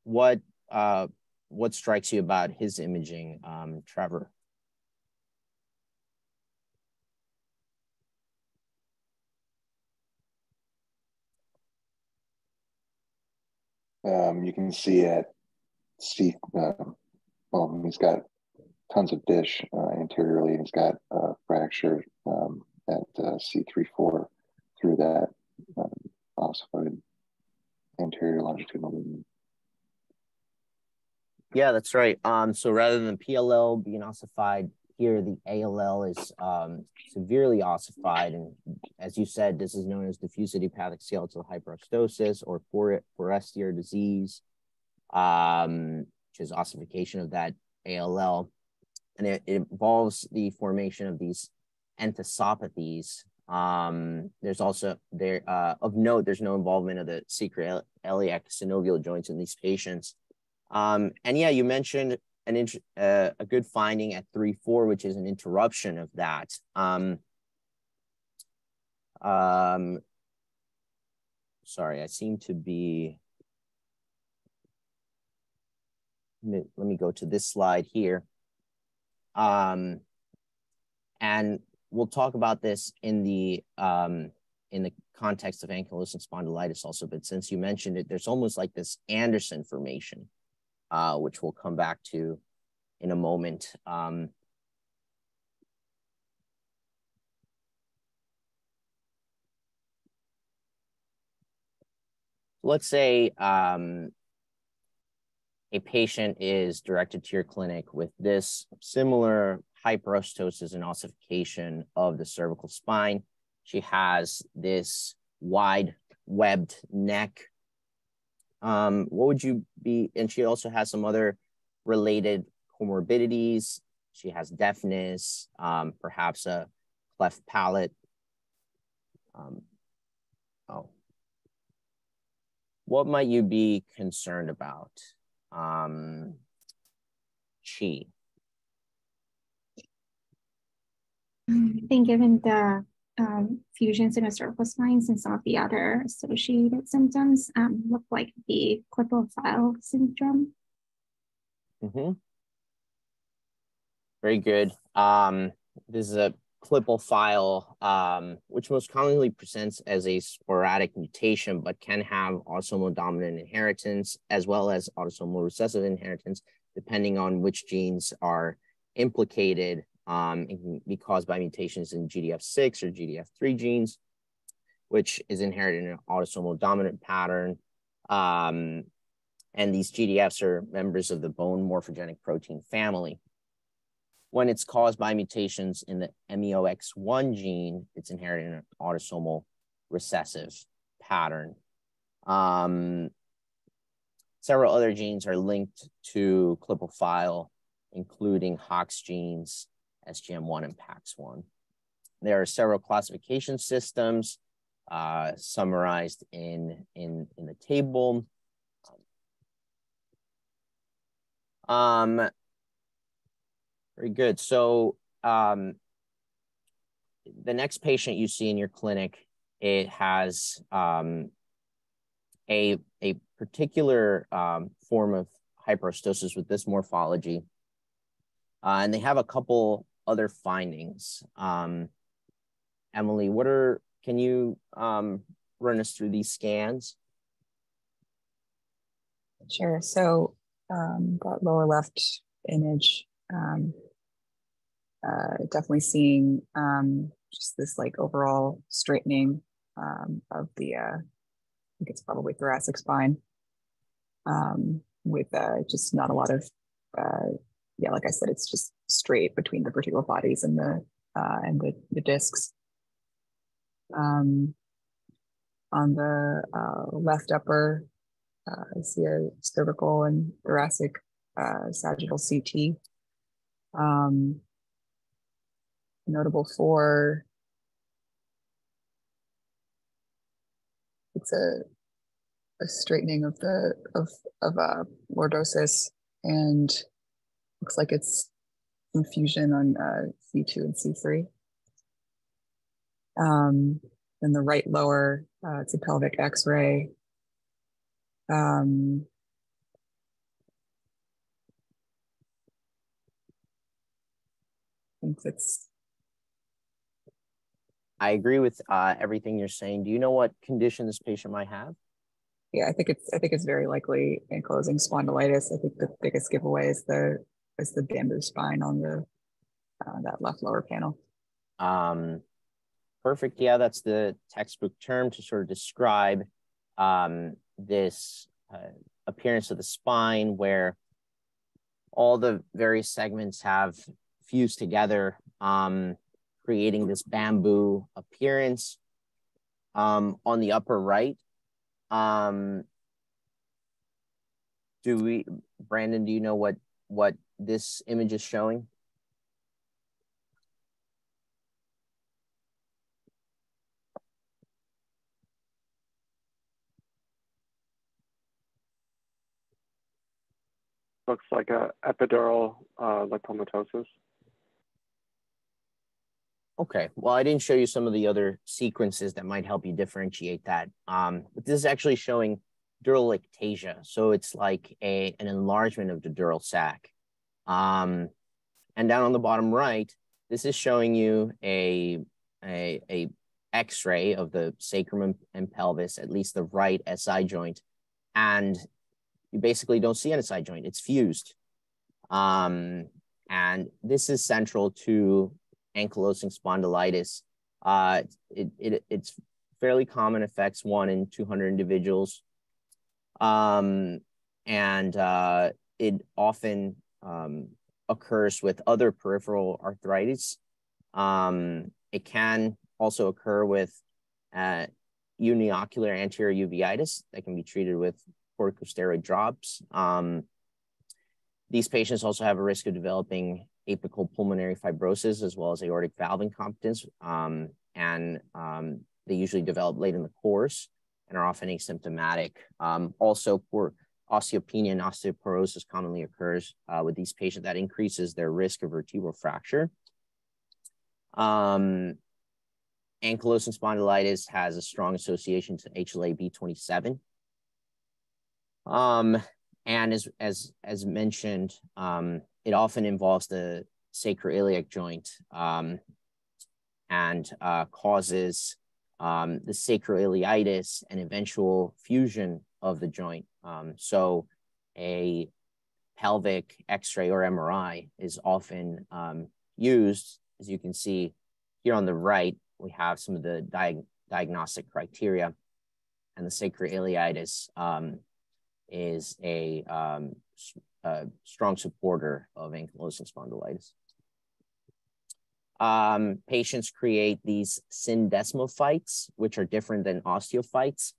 what uh, what strikes you about his imaging, um, Trevor? Um, you can see at C, uh, well, he's got tons of DISH uh, anteriorly, he's got a fracture um, at uh, C34 through that um, ossified anterior longitudinal ligament. Yeah, that's right. Um, so rather than PLL being ossified here, the ALL is um, severely ossified. And as you said, this is known as diffuse idiopathic skeletal hyperostosis or Forestier disease, um, which is ossification of that ALL. And it, it involves the formation of these enthesopathies. Um, there's also there uh, of note, there's no involvement of the sacroiliac synovial joints in these patients. Um, and yeah, you mentioned an uh, a good finding at three four, which is an interruption of that. Um, Um, sorry, I seem to be. Let me, let me go to this slide here. Um, and we'll talk about this in the um, in the context of ankylosing spondylitis also. But since you mentioned it, there's almost like this Anderson formation, uh, which we'll come back to in a moment. Um, let's say um, a patient is directed to your clinic with this similar hyperostosis and ossification of the cervical spine. She has this wide webbed neck. Um, what would you be? And she also has some other related comorbidities. She has deafness, um, perhaps a cleft palate. Um, oh, what might you be concerned about? Um, chi. I think given the um, fusions in cervical spines and some of the other associated symptoms um, look like the Klippel-Feil syndrome. Mm-hmm. Very good. Um, this is a Klippel-Feil, um, which most commonly presents as a sporadic mutation, but can have autosomal dominant inheritance as well as autosomal recessive inheritance, depending on which genes are implicated. Um, it can be caused by mutations in GDF6 or GDF3 genes, which is inherited in an autosomal dominant pattern. Um, and these GDFs are members of the bone morphogenic protein family. When it's caused by mutations in the MEOX1 gene, it's inherited in an autosomal recessive pattern. Um, several other genes are linked to Klippel-Feil, including Hox genes, SGM1 and PAX1. There are several classification systems uh, summarized in, in, in the table. Um, very good. So um, the next patient you see in your clinic, it has um, a, a particular um, form of hyperostosis with this morphology. Uh, and they have a couple other findings. Um, Emily, what are, can you um, run us through these scans? Sure. So um, that lower left image, um, uh, definitely seeing um, just this like overall straightening um, of the, uh, I think it's probably thoracic spine um, with uh, just not a lot of, uh, yeah, like I said, it's just straight between the vertebral bodies and the uh, and the, the discs. Um, on the uh, left upper, uh, I see a cervical and thoracic uh, sagittal CT. Um, notable for it's a a straightening of the of of uh, lordosis and looks like it's infusion on uh, C2 and C3. Um, then the right lower, uh, it's a pelvic X-ray. Um, I think it's. I agree with uh, everything you're saying. Do you know what condition this patient might have? Yeah, I think it's. I think it's very likely ankylosing spondylitis. I think the biggest giveaway is the is the bamboo spine on the uh, that left lower panel. Um, perfect. Yeah, that's the textbook term to sort of describe um, this uh, appearance of the spine where all the various segments have fused together, um, creating this bamboo appearance. Um, on the upper right, um, do we, Brandon, do you know what what this image is showing? Looks like a epidural uh, lipomatosis. Okay, well, I didn't show you some of the other sequences that might help you differentiate that. Um, but this is actually showing dural ectasia. So it's like a, an enlargement of the dural sac. Um, and down on the bottom right, this is showing you a, a, a x-ray of the sacrum and, pelvis, at least the right SI joint. And you basically don't see an SI joint, it's fused. Um, and this is central to ankylosing spondylitis. Uh, it, it, it's fairly common, affects one in 200 individuals. Um, and uh, it often um, occurs with other peripheral arthritis. Um, it can also occur with uh, uniocular anterior uveitis that can be treated with corticosteroid drops. Um, these patients also have a risk of developing apical pulmonary fibrosis as well as aortic valve incompetence. Um, and um, they usually develop late in the course and are often asymptomatic. Um, also, poor osteopenia and osteoporosis commonly occurs uh, with these patients that increases their risk of vertebral fracture. Um, ankylosing spondylitis has a strong association to HLA-B27. Um, and as, as, as mentioned, um, it often involves the sacroiliac joint um, and uh, causes um, the sacroiliitis and eventual fusion of the joint. Um, so a pelvic x-ray or MRI is often um, used. As you can see here on the right, we have some of the diag diagnostic criteria and the sacroiliitis um, is a, um, a, strong supporter of ankylosing spondylitis. Um, patients create these syndesmophytes, which are different than osteophytes,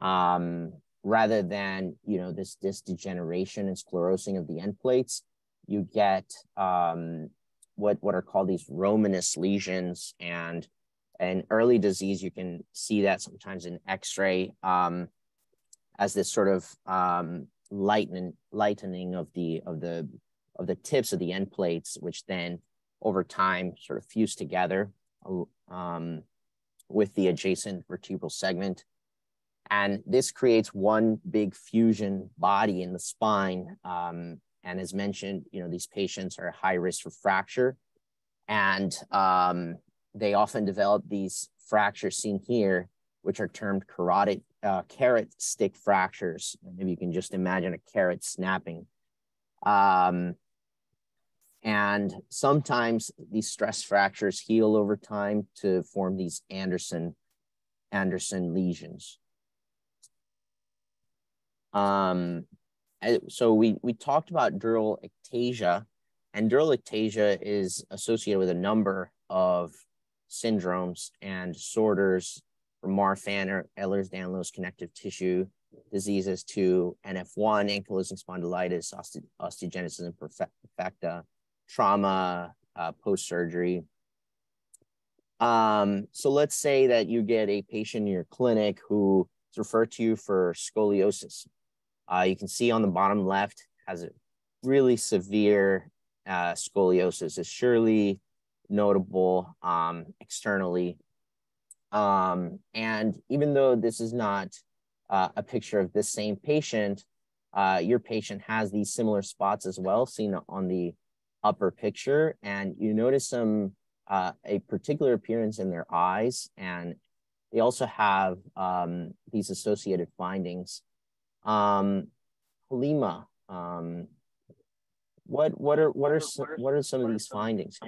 um, rather than you know this this degeneration and sclerosing of the end plates. You get um, what what are called these Romanus lesions, and in early disease, you can see that sometimes in X-ray. Um, as this sort of um, lightening lightening of the of the of the tips of the end plates, which then over time sort of fuse together um, with the adjacent vertebral segment. And this creates one big fusion body in the spine. Um, and as mentioned, you know, these patients are high risk for fracture. And um, they often develop these fractures seen here, which are termed carotid uh, carrot stick fractures. If you can just imagine a carrot snapping. Um, and sometimes these stress fractures heal over time to form these Andersson, Andersson lesions. Um, so we, we talked about dural ectasia, and dural ectasia is associated with a number of syndromes and disorders from Marfan or Ehlers-Danlos connective tissue diseases to NF1, ankylosing spondylitis, oste osteogenesis imperfecta, trauma, uh, post-surgery. Um, so let's say that you get a patient in your clinic who is referred to you for scoliosis. Uh, you can see on the bottom left has a really severe uh, scoliosis. It's surely notable um, externally. Um, and even though this is not uh, a picture of this same patient, uh, your patient has these similar spots as well, seen on the upper picture. And you notice some uh, a particular appearance in their eyes, and they also have um, these associated findings. Um, Halima, um, what what are what are some, what are some of these findings?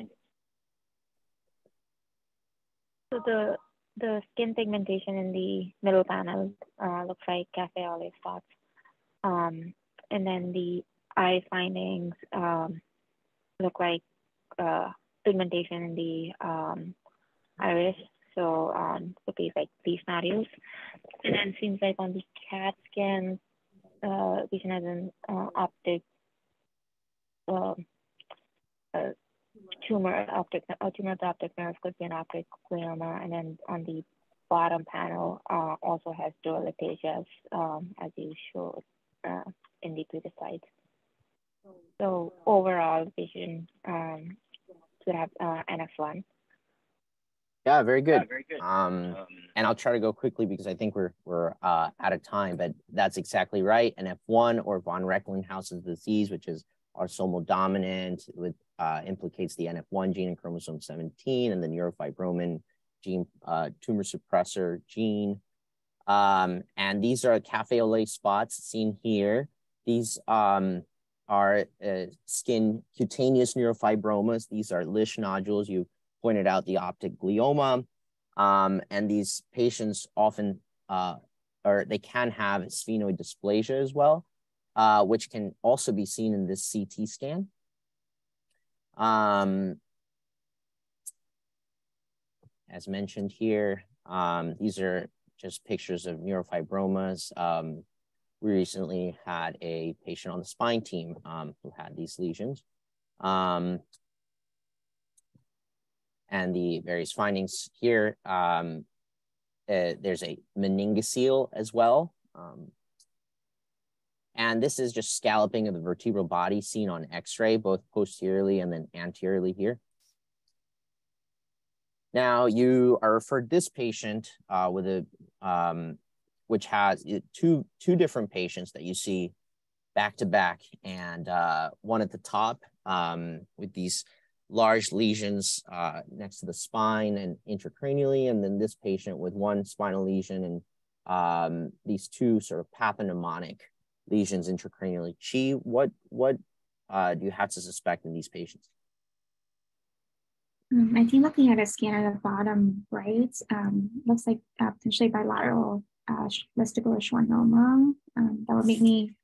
So the the skin pigmentation in the middle panel uh, looks like cafe au lait spots. Um, and then the eye findings um, look like uh, pigmentation in the um, iris. So um, be like these nodules. And then seems like on the CAT scan, uh, patient has an uh, optic uh, uh, tumor optic a tumor of the optic nerve could be an optic glioma, and then on the bottom panel uh, also has dural ectasias, um, as you showed uh, in the previous slides. So overall, vision um, could have uh, NF1. Yeah, very good. Yeah, very good. Um, and I'll try to go quickly because I think we're we're uh, out of time. But that's exactly right. And F1 or von Recklinghausen's disease, which is autosomal dominant, with uh, implicates the NF1 gene in chromosome 17 and the neurofibromin gene uh, tumor suppressor gene. Um, and these are cafe au lait spots seen here. These um, are uh, skin cutaneous neurofibromas. These are Lisch nodules. You pointed out the optic glioma. Um, and these patients often, uh, or they can have sphenoid dysplasia as well, uh, which can also be seen in this CT scan. Um, as mentioned here, um, these are just pictures of neurofibromas. Um, we recently had a patient on the spine team um, who had these lesions. And the various findings here, um, uh, there's a meningocele as well. Um, and this is just scalloping of the vertebral body seen on x-ray, both posteriorly and then anteriorly here. Now you are referred this patient uh, with a, um, which has two, two different patients that you see back to back and uh, one at the top um, with these large lesions uh, next to the spine and intracranially, and then this patient with one spinal lesion and um, these two sort of pathognomonic lesions intracranially. Chi, what, what uh, do you have to suspect in these patients? Um, I think looking at a scan at the bottom right, um, looks like uh, potentially bilateral uh, vestibular schwannoma. Um, that would make me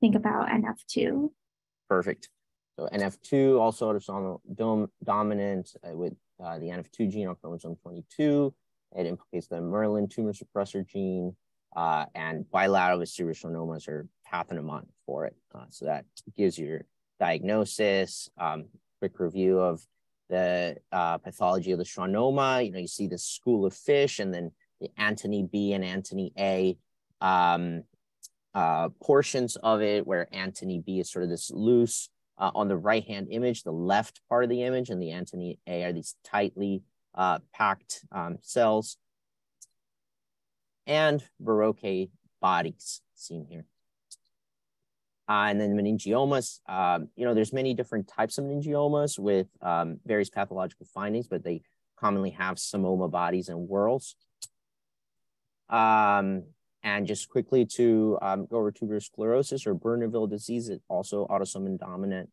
think about NF2. Perfect. So NF2 also autosomal dom dominant uh, with uh, the NF2 gene on chromosome 22. It implicates the Merlin tumor suppressor gene, uh, and bilateral vestibular are pathognomonic for it. Uh, so that gives you your diagnosis, um, quick review of the uh, pathology of the schwannoma. You know, you see the school of fish and then the Antoni B and Antoni A um, uh, portions of it, where Antoni B is sort of this loose uh, on the right hand image, the left part of the image, and the Antoni A are these tightly uh, packed um, cells. And Verocay bodies seen here. Uh, and then meningiomas, um, you know, there's many different types of meningiomas with um, various pathological findings, but they commonly have psammoma bodies and whorls. Um, and just quickly to um, go over tuberous sclerosis or Bourneville disease, it's also autosomal dominant,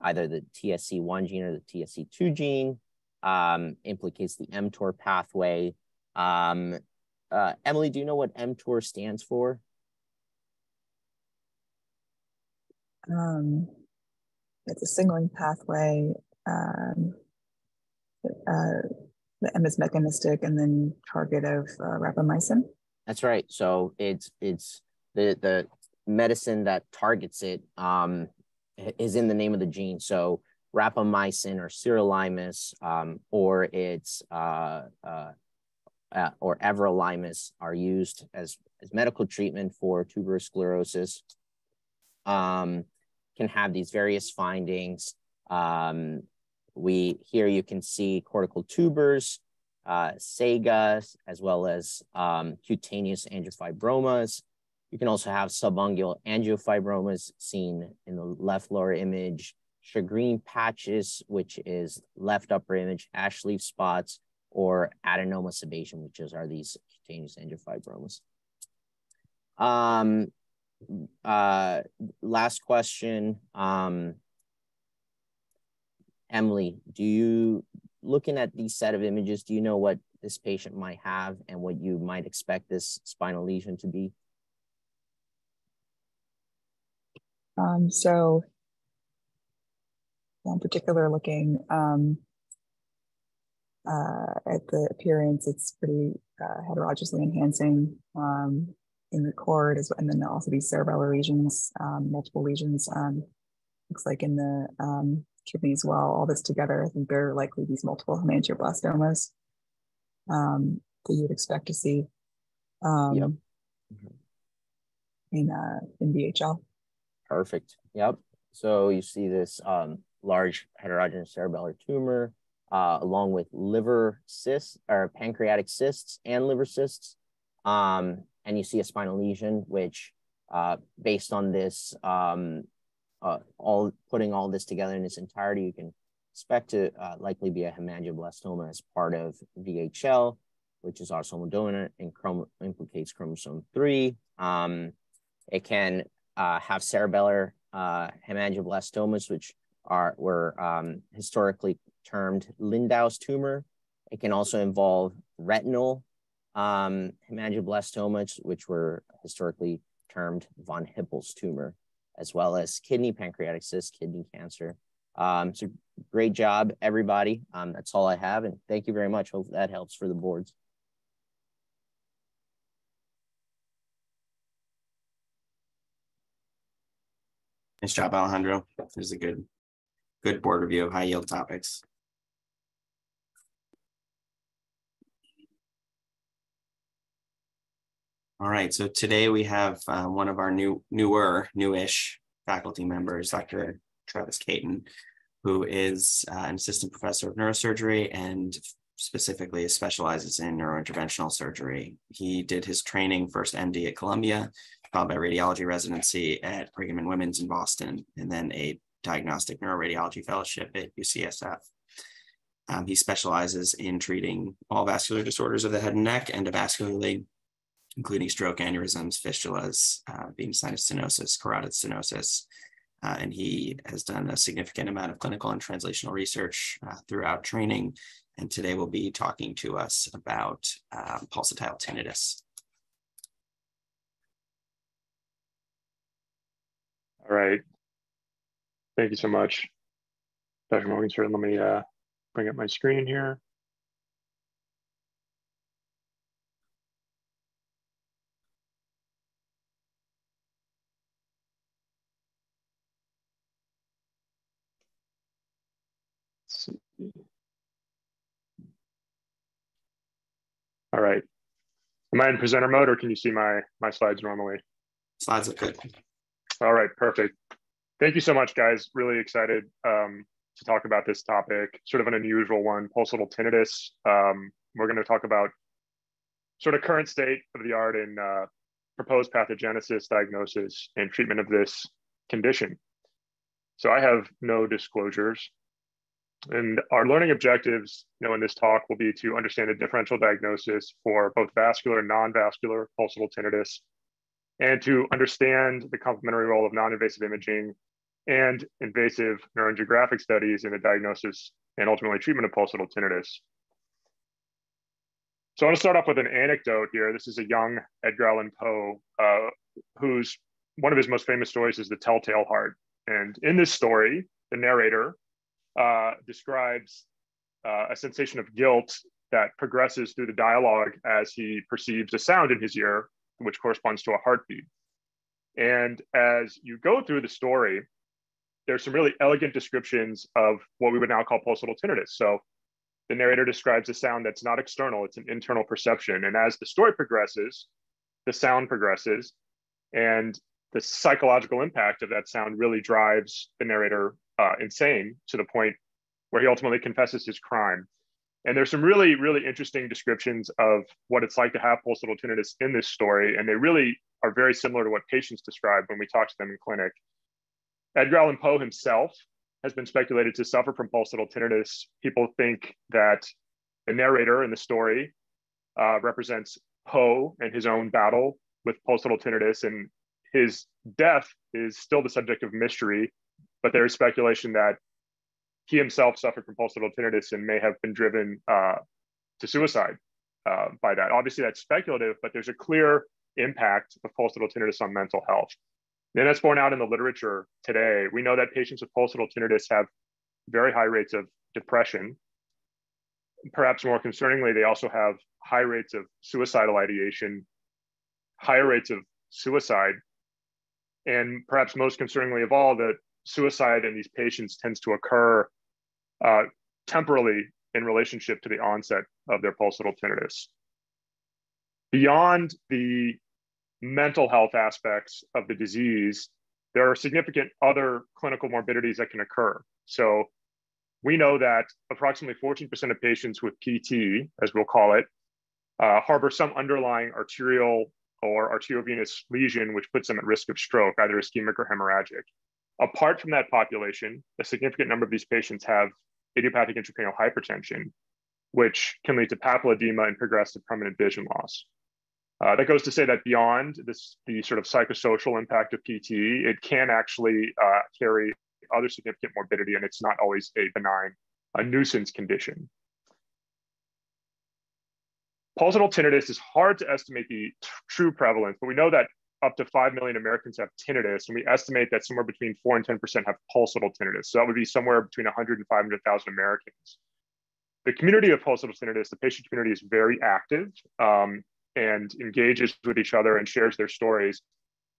either the TSC1 gene or the TSC2 gene, um, implicates the mTOR pathway. Um, uh, Emily, do you know what mTOR stands for? Um, it's a signaling pathway. Um, uh, the M is mechanistic and then target of uh, rapamycin. That's right. So it's it's the the medicine that targets it um, is in the name of the gene. So rapamycin or sirolimus um, or it's uh, uh, uh, or everolimus are used as, as medical treatment for tuberous sclerosis um, can have these various findings. Um, we here you can see cortical tubers, uh, SEGA, as well as um, cutaneous angiofibromas. You can also have subungual angiofibromas seen in the left lower image, shagreen patches, which is left upper image, ash leaf spots, or adenoma sebaceum, which is, are these cutaneous angiofibromas. Um, uh, last question. Um, Emily, do you, looking at these set of images, do you know what this patient might have and what you might expect this spinal lesion to be? Um, so, in particular, looking um, uh, at the appearance, it's pretty uh, heterogeneously enhancing. Um, in the cord as well, and then also these cerebellar lesions, um, multiple lesions. Um, looks like in the kidney as well. All this together, I think there are likely these multiple hemangioblastomas um, that you would expect to see um, yep. in uh, in VHL. Perfect. Yep. So you see this um, large heterogeneous cerebellar tumor uh, along with liver cysts or pancreatic cysts and liver cysts. Um, and you see a spinal lesion, which uh, based on this, um, uh, all putting all this together in its entirety, you can expect to uh, likely be a hemangioblastoma as part of VHL, which is autosomal dominant and chrom implicates chromosome 3. Um, it can uh, have cerebellar uh, hemangioblastomas, which are were um, historically termed Lindau's tumor. It can also involve retinal um, hemangioblastomas, which were historically termed von Hippel's tumor, as well as kidney pancreatic cyst, kidney cancer. Um, so great job, everybody. Um, that's all I have. And thank you very much. Hope that helps for the boards. Nice job, Alejandro. There's a good, good board review of high yield topics. All right, so today we have uh, one of our new, newer, newish faculty members, Dr. Travis Caton, who is uh, an assistant professor of neurosurgery and specifically specializes in neurointerventional surgery. He did his training first MD at Columbia, followed by radiology residency at Brigham and Women's in Boston, and then a diagnostic neuroradiology fellowship at UCSF. Um, he specializes in treating all vascular disorders of the head and neck endovascularly, including stroke aneurysms, fistulas, uh, venous sinus stenosis, carotid stenosis, uh, and he has done a significant amount of clinical and translational research uh, throughout training. And today we'll be talking to us about um, pulsatile tinnitus. All right. Thank you so much, Dr. Morgenstern. Let me uh, bring up my screen here. All right. Am I in presenter mode or can you see my, my slides normally? Slides are good. All right, perfect. Thank you so much, guys. Really excited um, to talk about this topic, sort of an unusual one, pulsatile tinnitus. Um, we're going to talk about sort of current state of the art in uh, proposed pathogenesis, diagnosis, and treatment of this condition. So I have no disclosures. And our learning objectives, you know, in this talk will be to understand the differential diagnosis for both vascular and non-vascular pulsatile tinnitus, and to understand the complementary role of non-invasive imaging and invasive neuroangiographic studies in the diagnosis and ultimately treatment of pulsatile tinnitus. So I want to start off with an anecdote here. This is a young Edgar Allan Poe, uh, whose one of his most famous stories is The Telltale Heart. And in this story, the narrator uh, describes uh, a sensation of guilt that progresses through the dialogue as he perceives a sound in his ear, which corresponds to a heartbeat. And as you go through the story, there's some really elegant descriptions of what we would now call pulsatile tinnitus. So the narrator describes a sound that's not external, it's an internal perception. And as the story progresses, the sound progresses, and the psychological impact of that sound really drives the narrator uh, insane to the point where he ultimately confesses his crime. And there's some really, really interesting descriptions of what it's like to have pulsatile tinnitus in this story. And they really are very similar to what patients describe when we talk to them in clinic. Edgar Allan Poe himself has been speculated to suffer from pulsatile tinnitus. People think that the narrator in the story uh, represents Poe and his own battle with pulsatile tinnitus, and his death is still the subject of mystery but there is speculation that he himself suffered from pulsatile tinnitus and may have been driven uh, to suicide uh, by that. Obviously, that's speculative, but there's a clear impact of pulsatile tinnitus on mental health. And that's borne out in the literature today. We know that patients with pulsatile tinnitus have very high rates of depression. Perhaps more concerningly, they also have high rates of suicidal ideation, higher rates of suicide, and perhaps most concerningly of all, that suicide in these patients tends to occur uh, temporally in relationship to the onset of their pulsatile tinnitus. Beyond the mental health aspects of the disease, there are significant other clinical morbidities that can occur. So we know that approximately 14% of patients with PT, as we'll call it, uh, harbor some underlying arterial or arteriovenous lesion, which puts them at risk of stroke, either ischemic or hemorrhagic. Apart from that population, a significant number of these patients have idiopathic intracranial hypertension, which can lead to papilledema and progressive permanent vision loss. Uh, that goes to say that beyond this, the sort of psychosocial impact of PTE, it can actually uh, carry other significant morbidity, and it's not always a benign, a nuisance condition. Pulsatile tinnitus is hard to estimate the true prevalence, but we know that up to 5 million Americans have tinnitus, and we estimate that somewhere between 4 and 10% have pulsatile tinnitus. So that would be somewhere between 100 and 500,000 Americans. The community of pulsatile tinnitus, the patient community is very active um, and engages with each other and shares their stories.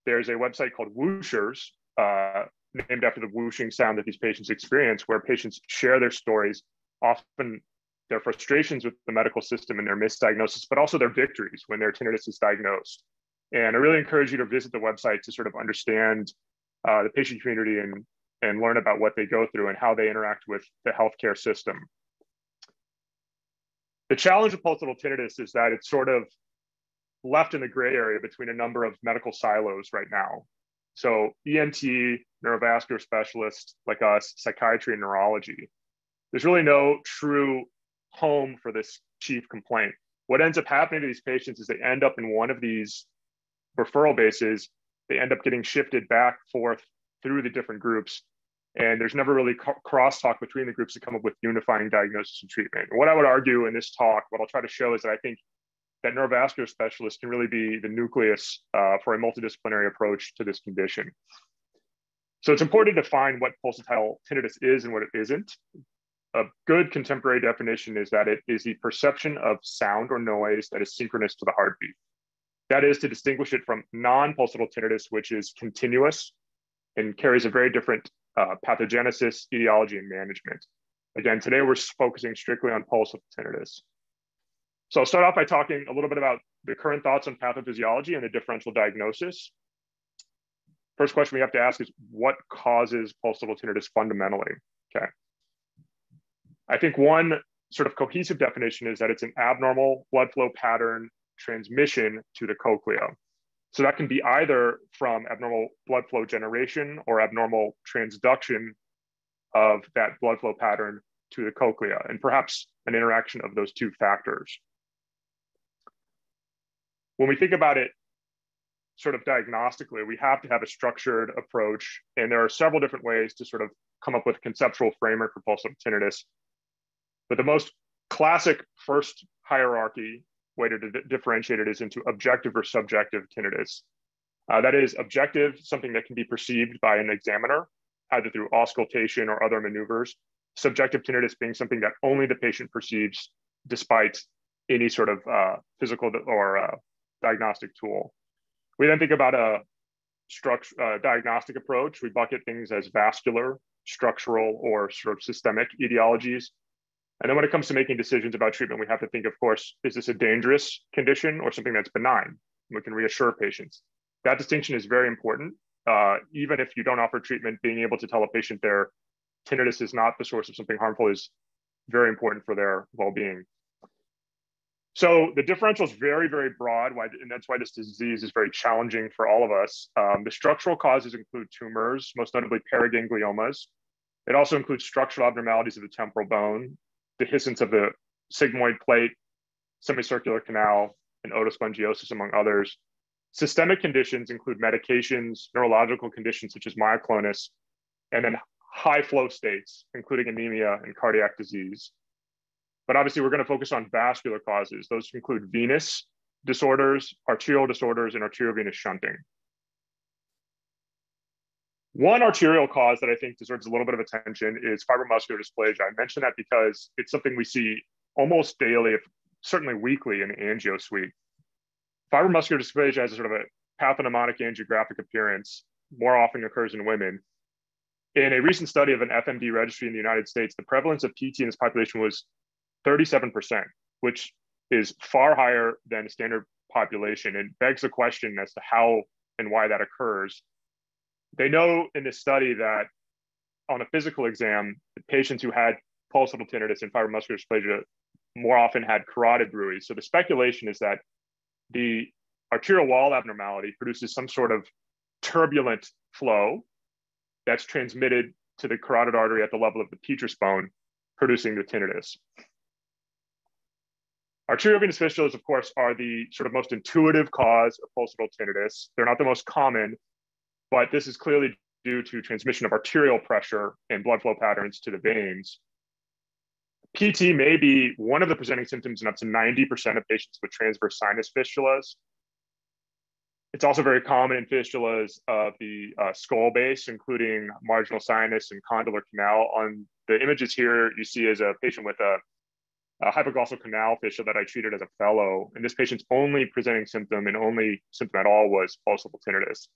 There's a website called Whooshers, uh, named after the whooshing sound that these patients experience, where patients share their stories, often their frustrations with the medical system and their misdiagnosis, but also their victories when their tinnitus is diagnosed. And I really encourage you to visit the website to sort of understand uh, the patient community and, and learn about what they go through and how they interact with the healthcare system. The challenge of pulsatile tinnitus is that it's sort of left in the gray area between a number of medical silos right now. So ENT, neurovascular specialists like us, psychiatry and neurology. There's really no true home for this chief complaint. What ends up happening to these patients is they end up in one of these referral bases. They end up getting shifted back forth through the different groups. And there's never really crosstalk between the groups to come up with unifying diagnosis and treatment. What I would argue in this talk, what I'll try to show is that I think that neurovascular specialists can really be the nucleus uh, for a multidisciplinary approach to this condition. So it's important to define what pulsatile tinnitus is and what it isn't a good contemporary definition is that it is the perception of sound or noise that is synchronous to the heartbeat. That is to distinguish it from non-pulsatile tinnitus, which is continuous and carries a very different uh, pathogenesis, etiology, and management. Again, today we're focusing strictly on pulsatile tinnitus. So I'll start off by talking a little bit about the current thoughts on pathophysiology and the differential diagnosis. First question we have to ask is what causes pulsatile tinnitus fundamentally? Okay. I think one sort of cohesive definition is that it's an abnormal blood flow pattern transmission to the cochlea. So that can be either from abnormal blood flow generation or abnormal transduction of that blood flow pattern to the cochlea, and perhaps an interaction of those two factors. When we think about it sort of diagnostically, we have to have a structured approach, and there are several different ways to sort of come up with a conceptual framework for pulsatile tinnitus. But the most classic first hierarchy way to differentiate it is into objective or subjective tinnitus. Uh, that is objective, something that can be perceived by an examiner, either through auscultation or other maneuvers. Subjective tinnitus being something that only the patient perceives despite any sort of uh, physical or uh, diagnostic tool. We then think about a structure, uh, diagnostic approach. We bucket things as vascular, structural, or sort of systemic etiologies. And then when it comes to making decisions about treatment, we have to think, of course, is this a dangerous condition or something that's benign? We can reassure patients. That distinction is very important. Uh, even if you don't offer treatment, being able to tell a patient their tinnitus is not the source of something harmful is very important for their well-being. So the differential is very, very broad, and that's why this disease is very challenging for all of us. Um, the structural causes include tumors, most notably paragangliomas. It also includes structural abnormalities of the temporal bone, dehiscence of the sigmoid plate, semicircular canal, and otospongiosis, among others. Systemic conditions include medications, neurological conditions such as myoclonus, and then high flow states, including anemia and cardiac disease. But obviously, we're going to focus on vascular causes. Those include venous disorders, arterial disorders, and arteriovenous shunting. One arterial cause that I think deserves a little bit of attention is fibromuscular dysplasia. I mention that because it's something we see almost daily, if certainly weekly in the angio suite. Fibromuscular dysplasia has a sort of a pathognomonic angiographic appearance, more often occurs in women. In a recent study of an FMD registry in the United States, the prevalence of PT in this population was 37%, which is far higher than standard population and begs the question as to how and why that occurs. They know in this study that on a physical exam, patients who had pulsatile tinnitus and fibromuscular dysplasia more often had carotid bruits. So the speculation is that the arterial wall abnormality produces some sort of turbulent flow that's transmitted to the carotid artery at the level of the petrous bone, producing the tinnitus. Arteriovenous fistulas, of course, are the sort of most intuitive cause of pulsatile tinnitus. They're not the most common, but this is clearly due to transmission of arterial pressure and blood flow patterns to the veins. PT may be one of the presenting symptoms in up to 90% of patients with transverse sinus fistulas. It's also very common in fistulas of the uh, skull base, including marginal sinus and condylar canal. On the images here, you see as a patient with a, a hypoglossal canal fistula that I treated as a fellow. And this patient's only presenting symptom and only symptom at all was pulsatile tinnitus.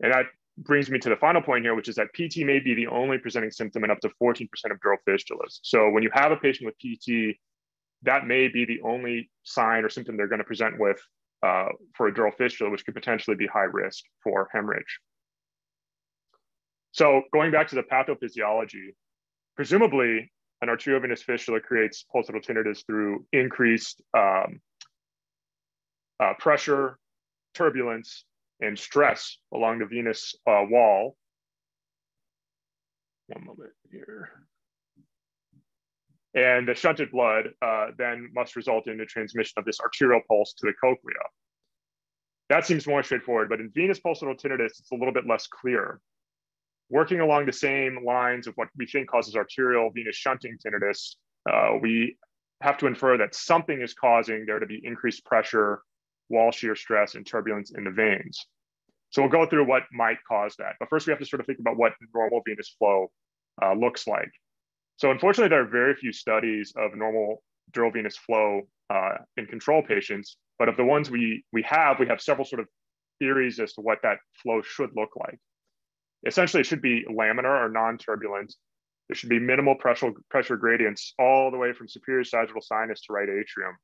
And that brings me to the final point here, which is that PT may be the only presenting symptom in up to 14% of dural fistulas. So when you have a patient with PT, that may be the only sign or symptom they're going to present with uh, for a dural fistula, which could potentially be high risk for hemorrhage. So going back to the pathophysiology, presumably an arteriovenous fistula creates pulsatile tinnitus through increased um, uh, pressure, turbulence, and stress along the venous uh, wall. One moment here. And the shunted blood uh, then must result in the transmission of this arterial pulse to the cochlea. That seems more straightforward, but in venous pulsatile tinnitus, it's a little bit less clear. Working along the same lines of what we think causes arterial venous shunting tinnitus, uh, we have to infer that something is causing there to be increased pressure, wall shear stress, and turbulence in the veins. So we'll go through what might cause that. But first, we have to sort of think about what normal venous flow uh, looks like. So unfortunately, there are very few studies of normal dural venous flow uh, in control patients. But of the ones we, we have, we have several sort of theories as to what that flow should look like. Essentially, it should be laminar or non-turbulent. There should be minimal pressure, pressure gradients all the way from superior sagittal sinus to right atrium.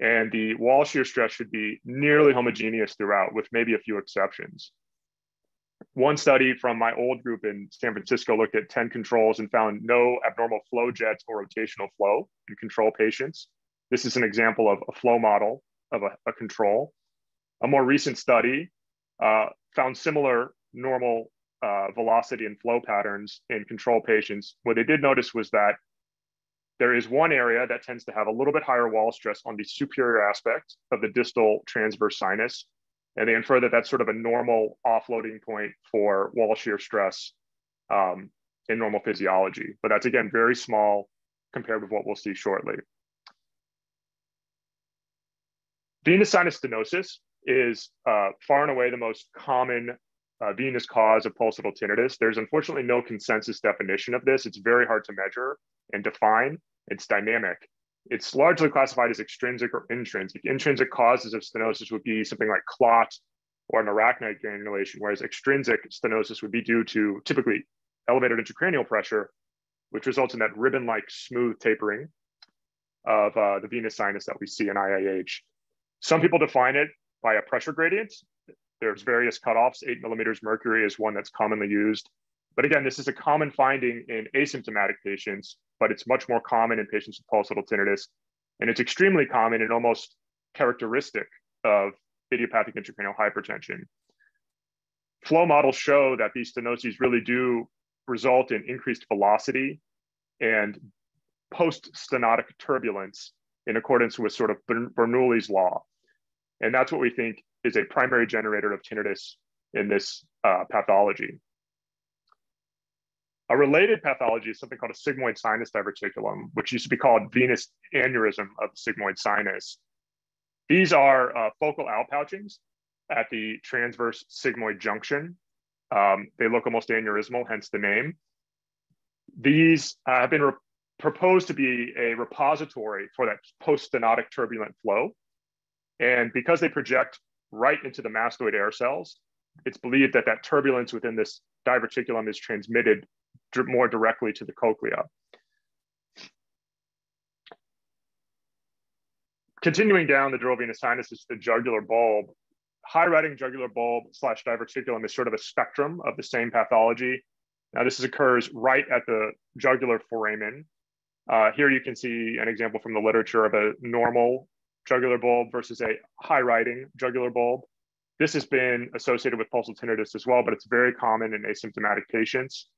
And the wall shear stress should be nearly homogeneous throughout, with maybe a few exceptions. One study from my old group in San Francisco looked at 10 controls and found no abnormal flow jets or rotational flow in control patients. This is an example of a flow model of a, a control. A more recent study uh, found similar normal uh, velocity and flow patterns in control patients. What they did notice was that there is one area that tends to have a little bit higher wall stress on the superior aspect of the distal transverse sinus and they infer that that's sort of a normal offloading point for wall shear stress um, in normal physiology. But that's again very small compared with what we'll see shortly. Venous sinus stenosis is uh, far and away the most common uh, venous cause of pulsatile tinnitus. There's unfortunately no consensus definition of this. It's very hard to measure and define. It's dynamic it's largely classified as extrinsic or intrinsic. Intrinsic causes of stenosis would be something like clot or an arachnoid granulation, whereas extrinsic stenosis would be due to typically elevated intracranial pressure, which results in that ribbon-like smooth tapering of uh, the venous sinus that we see in IIH. Some people define it by a pressure gradient. There's various cutoffs, eight millimeters mercury is one that's commonly used. But again, this is a common finding in asymptomatic patients, but it's much more common in patients with pulsatile tinnitus. And it's extremely common and almost characteristic of idiopathic intracranial hypertension. Flow models show that these stenoses really do result in increased velocity and post-stenotic turbulence in accordance with sort of Bernoulli's law. And that's what we think is a primary generator of tinnitus in this uh, pathology. A related pathology is something called a sigmoid sinus diverticulum, which used to be called venous aneurysm of the sigmoid sinus. These are uh, focal outpouchings at the transverse sigmoid junction. Um, they look almost aneurysmal, hence the name. These uh, have been proposed to be a repository for that post-stenotic turbulent flow. And because they project right into the mastoid air cells, it's believed that that turbulence within this diverticulum is transmitted more directly to the cochlea. Continuing down the dural venous sinus is the jugular bulb. High Riding jugular bulb slash diverticulum is sort of a spectrum of the same pathology. Now this occurs right at the jugular foramen. Uh, here you can see an example from the literature of a normal jugular bulb versus a high riding jugular bulb. This has been associated with pulsal tinnitus as well, but it's very common in asymptomatic patients.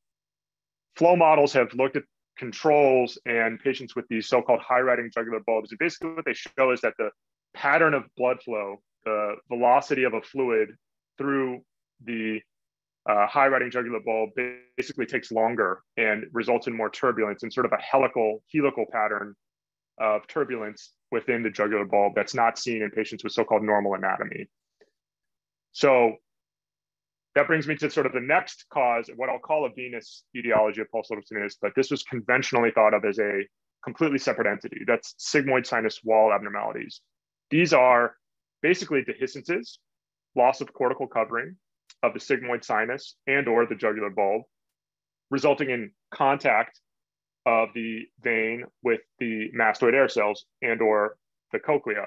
Flow models have looked at controls and patients with these so-called high riding jugular bulbs. And basically what they show is that the pattern of blood flow, the velocity of a fluid through the uh, high riding jugular bulb basically takes longer and results in more turbulence and sort of a helical, helical pattern of turbulence within the jugular bulb that's not seen in patients with so-called normal anatomy. So that brings me to sort of the next cause, of what I'll call a venous etiology of pulsal tinnitus, but this was conventionally thought of as a completely separate entity. That's sigmoid sinus wall abnormalities. These are basically dehiscences, loss of cortical covering of the sigmoid sinus and or the jugular bulb, resulting in contact of the vein with the mastoid air cells and or the cochlea.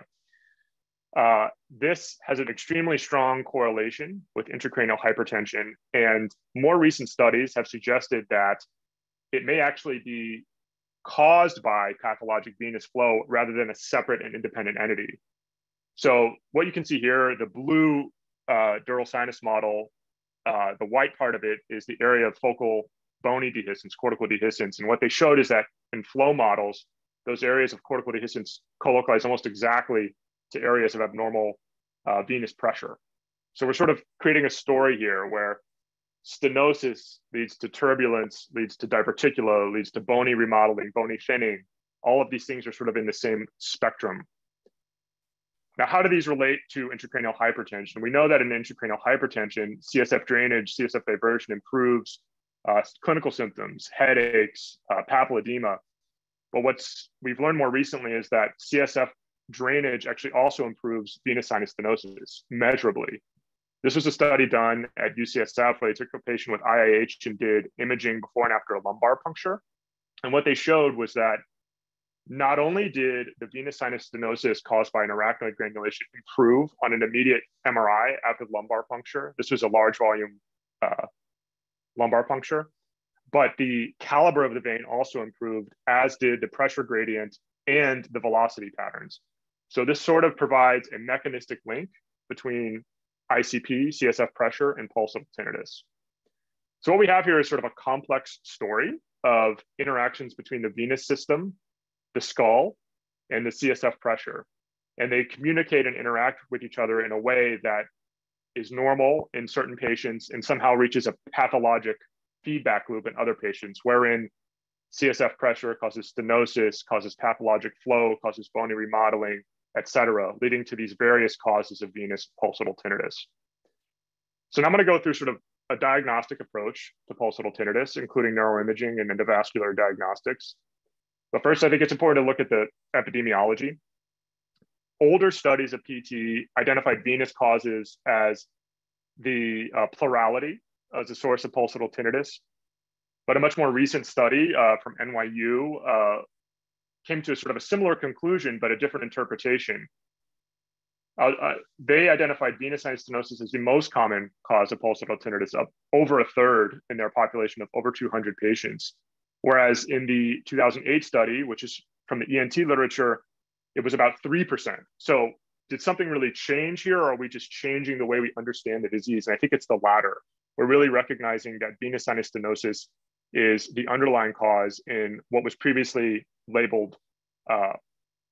Uh, this has an extremely strong correlation with intracranial hypertension, and more recent studies have suggested that it may actually be caused by pathologic venous flow rather than a separate and independent entity. So what you can see here, the blue uh, dural sinus model, uh, the white part of it is the area of focal bony dehiscence, cortical dehiscence. And what they showed is that in flow models, those areas of cortical dehiscence colocalize almost exactly to areas of abnormal uh, venous pressure. So we're sort of creating a story here where stenosis leads to turbulence, leads to diverticula, leads to bony remodeling, bony thinning. All of these things are sort of in the same spectrum. Now, how do these relate to intracranial hypertension? We know that in intracranial hypertension, CSF drainage, CSF diversion improves uh, clinical symptoms, headaches, uh, papilledema. But what's we've learned more recently is that CSF drainage actually also improves venous sinus stenosis measurably. This was a study done at UCSF where they took a patient with IIH and did imaging before and after a lumbar puncture. And what they showed was that not only did the venous sinus stenosis caused by an arachnoid granulation improve on an immediate MRI after lumbar puncture, this was a large volume uh, lumbar puncture, but the caliber of the vein also improved, as did the pressure gradient and the velocity patterns. So this sort of provides a mechanistic link between ICP, CSF pressure, and pulsal tinnitus. So what we have here is sort of a complex story of interactions between the venous system, the skull, and the CSF pressure. And they communicate and interact with each other in a way that is normal in certain patients and somehow reaches a pathologic feedback loop in other patients, wherein CSF pressure causes stenosis, causes pathologic flow, causes bony remodeling, et cetera, leading to these various causes of venous pulsatile tinnitus. So now I'm gonna go through sort of a diagnostic approach to pulsatile tinnitus, including neuroimaging and endovascular diagnostics. But first, I think it's important to look at the epidemiology. Older studies of PT identified venous causes as the uh, plurality as a source of pulsatile tinnitus. But a much more recent study uh, from NYU uh, came to a sort of a similar conclusion, but a different interpretation. Uh, uh, they identified venous sinus stenosis as the most common cause of pulsatile tinnitus, up over a third in their population of over 200 patients. Whereas in the 2008 study, which is from the ENT literature, it was about 3%. So did something really change here, or are we just changing the way we understand the disease? And I think it's the latter. We're really recognizing that venous sinus stenosis is the underlying cause in what was previously labeled uh,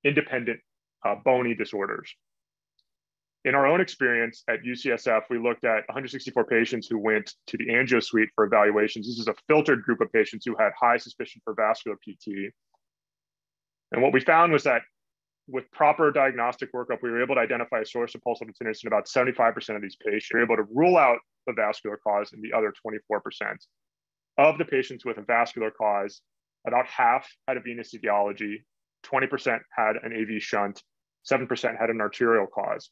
independent uh, bony disorders. In our own experience at UCSF, we looked at 164 patients who went to the angio suite for evaluations. This is a filtered group of patients who had high suspicion for vascular PT. And what we found was that with proper diagnostic workup, we were able to identify a source of pulsatile tinnitus in about 75% of these patients. We were able to rule out the vascular cause in the other 24%. Of the patients with a vascular cause, about half had a venous etiology, 20% had an AV shunt, 7% had an arterial cause.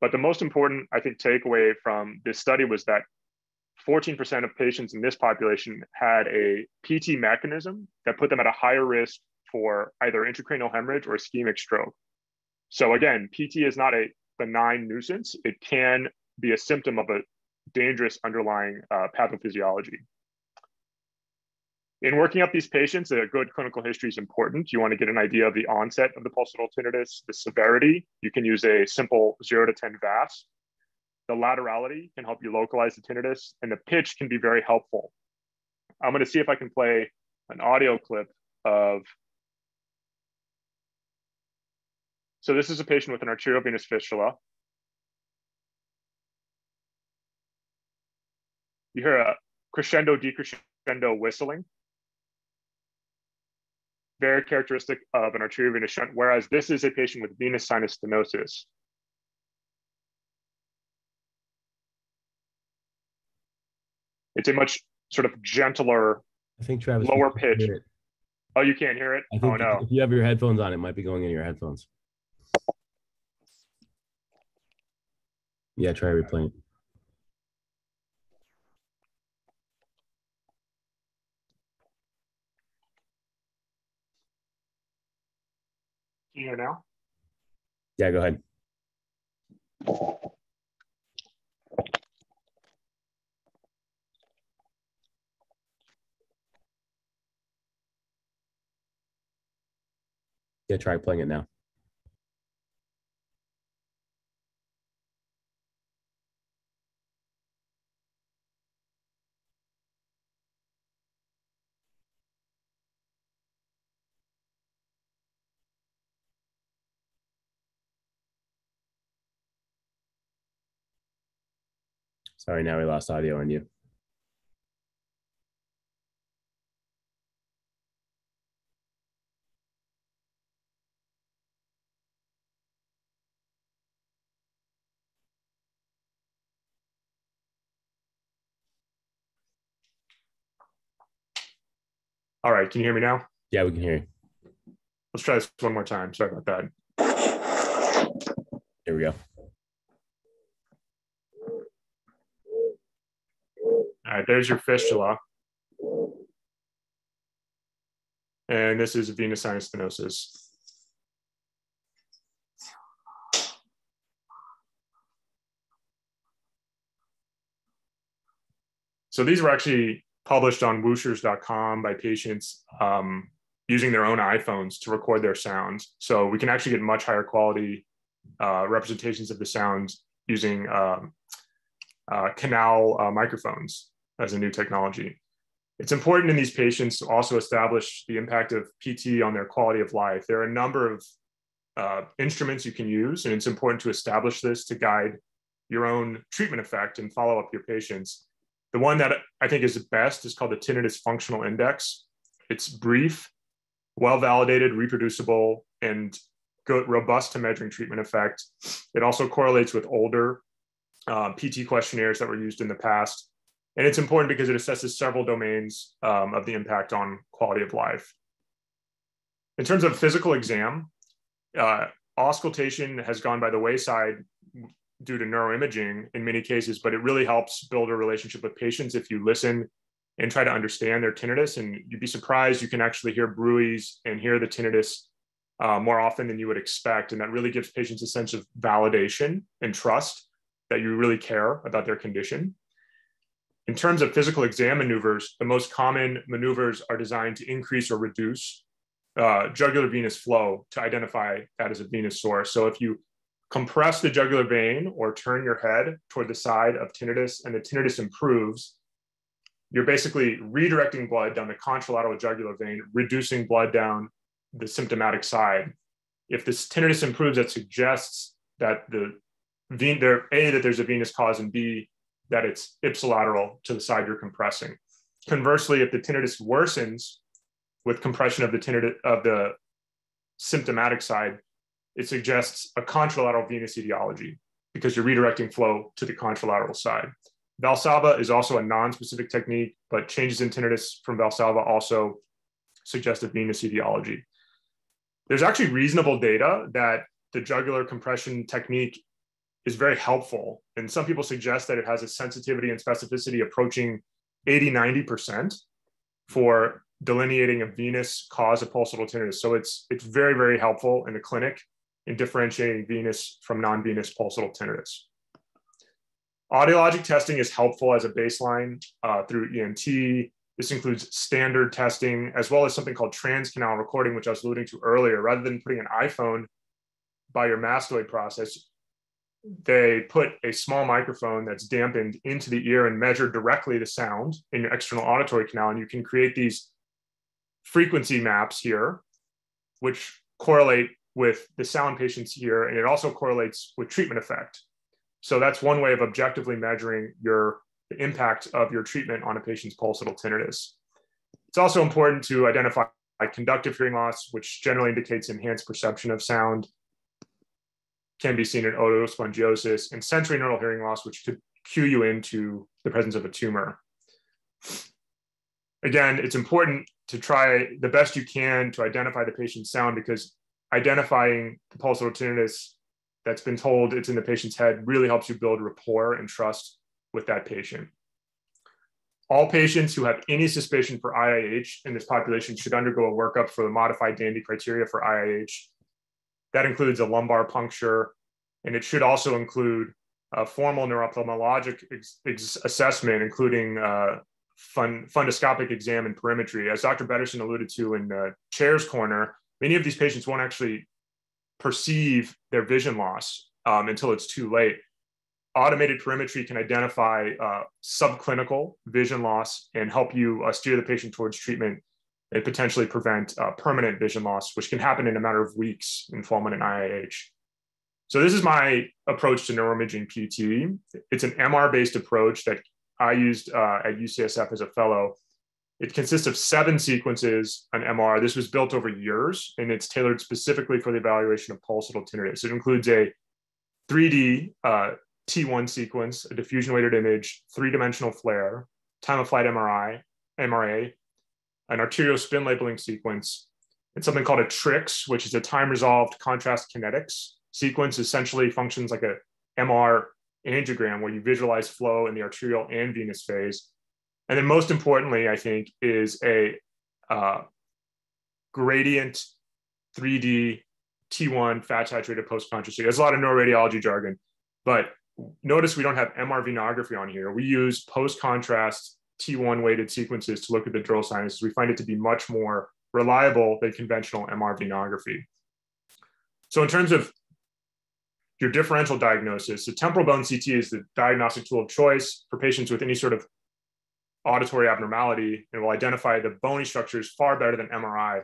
But the most important, I think, takeaway from this study was that 14% of patients in this population had a PT mechanism that put them at a higher risk for either intracranial hemorrhage or ischemic stroke. So again, PT is not a benign nuisance. It can be a symptom of a dangerous underlying uh, pathophysiology. In working up these patients, a good clinical history is important. You want to get an idea of the onset of the pulsatile tinnitus, the severity. You can use a simple zero to 10 VAS. The laterality can help you localize the tinnitus, and the pitch can be very helpful. I'm going to see if I can play an audio clip of. So this is a patient with an arteriovenous fistula. You hear a crescendo, decrescendo whistling very characteristic of an arteriovenous shunt, whereas this is a patient with venous sinus stenosis. It's a much sort of gentler, I think Travis lower pitch. Oh, you can't hear it? I think oh no. if you have your headphones on, it might be going in your headphones. Yeah, try replaying. Can you hear now? Yeah, go ahead. Yeah, try playing it now. Sorry, now we lost audio on you. All right, can you hear me now? Yeah, we can hear you. Let's try this one more time. Sorry about that. Here we go. All right, there's your fistula. And this is venous sinus stenosis. So these were actually published on whooshers.com by patients um, using their own iPhones to record their sounds. So we can actually get much higher quality uh, representations of the sounds using um, uh, canal uh, microphones as a new technology. It's important in these patients to also establish the impact of PT on their quality of life. There are a number of uh, instruments you can use, and it's important to establish this to guide your own treatment effect and follow up your patients. The one that I think is the best is called the Tinnitus Functional Index. It's brief, well validated, reproducible, and good, robust to measuring treatment effect. It also correlates with older uh, PT questionnaires that were used in the past. And it's important because it assesses several domains um, of the impact on quality of life. In terms of physical exam, uh, auscultation has gone by the wayside due to neuroimaging in many cases, but it really helps build a relationship with patients if you listen and try to understand their tinnitus. And you'd be surprised you can actually hear bruits and hear the tinnitus uh, more often than you would expect. And that really gives patients a sense of validation and trust that you really care about their condition. In terms of physical exam maneuvers, the most common maneuvers are designed to increase or reduce uh, jugular venous flow to identify that as a venous source. So if you compress the jugular vein or turn your head toward the side of tinnitus and the tinnitus improves, you're basically redirecting blood down the contralateral jugular vein, reducing blood down the symptomatic side. If this tinnitus improves, that suggests that the ven- there, A, that there's a venous cause, and B, that it's ipsilateral to the side you're compressing. Conversely, if the tinnitus worsens with compression of the tinnitus of the symptomatic side, it suggests a contralateral venous etiology because you're redirecting flow to the contralateral side. Valsalva is also a non-specific technique, but changes in tinnitus from Valsalva also suggest a venous etiology. There's actually reasonable data that the jugular compression technique is very helpful. And some people suggest that it has a sensitivity and specificity approaching 80, 90% for delineating a venous cause of pulsatile tinnitus. So it's, it's very, very helpful in the clinic in differentiating venous from non-venous pulsatile tinnitus. Audiologic testing is helpful as a baseline uh, through ENT, This includes standard testing, as well as something called transcanal recording, which I was alluding to earlier. Rather than putting an iPhone by your mastoid process, they put a small microphone that's dampened into the ear and measure directly the sound in your external auditory canal. And you can create these frequency maps here, which correlate with the sound patients hear. And it also correlates with treatment effect. So that's one way of objectively measuring your the impact of your treatment on a patient's pulsatile tinnitus. It's also important to identify conductive hearing loss, which generally indicates enhanced perception of sound, can be seen in otospongiosis, and sensory neural hearing loss, which could cue you into the presence of a tumor. Again, it's important to try the best you can to identify the patient's sound because identifying the pulsatile tinnitus that's been told it's in the patient's head really helps you build rapport and trust with that patient. All patients who have any suspicion for IIH in this population should undergo a workup for the modified Dandy criteria for IIH. That includes a lumbar puncture, and it should also include a formal neuroophthalmologic assessment, including uh, fun, fundoscopic exam and perimetry. As Dr. Bederson alluded to in the chair's corner, many of these patients won't actually perceive their vision loss um, until it's too late automated perimetry can identify uh, subclinical vision loss and help you uh, steer the patient towards treatment and potentially prevent uh, permanent vision loss, which can happen in a matter of weeks in fulminant IIH. So this is my approach to neuroimaging PT. It's an MR-based approach that I used uh, at UCSF as a fellow. It consists of seven sequences on MR. This was built over years, and it's tailored specifically for the evaluation of pulsatile tinnitus. It includes a 3D uh, T1 sequence, a diffusion weighted image, three dimensional FLAIR, time of flight MRI, MRA, an arterial spin labeling sequence, and something called a TRICKS, which is a time resolved contrast kinetics sequence, essentially functions like a MR angiogram where you visualize flow in the arterial and venous phase. And then most importantly, I think, is a uh, gradient 3D T1 fat saturated post contrast. There's a lot of neuroradiology jargon, but notice we don't have MR venography on here. We use post contrast T1 weighted sequences to look at the dural sinuses. We find it to be much more reliable than conventional MR venography. So in terms of your differential diagnosis, the temporal bone CT is the diagnostic tool of choice for patients with any sort of auditory abnormality and will identify the bony structures far better than MRI.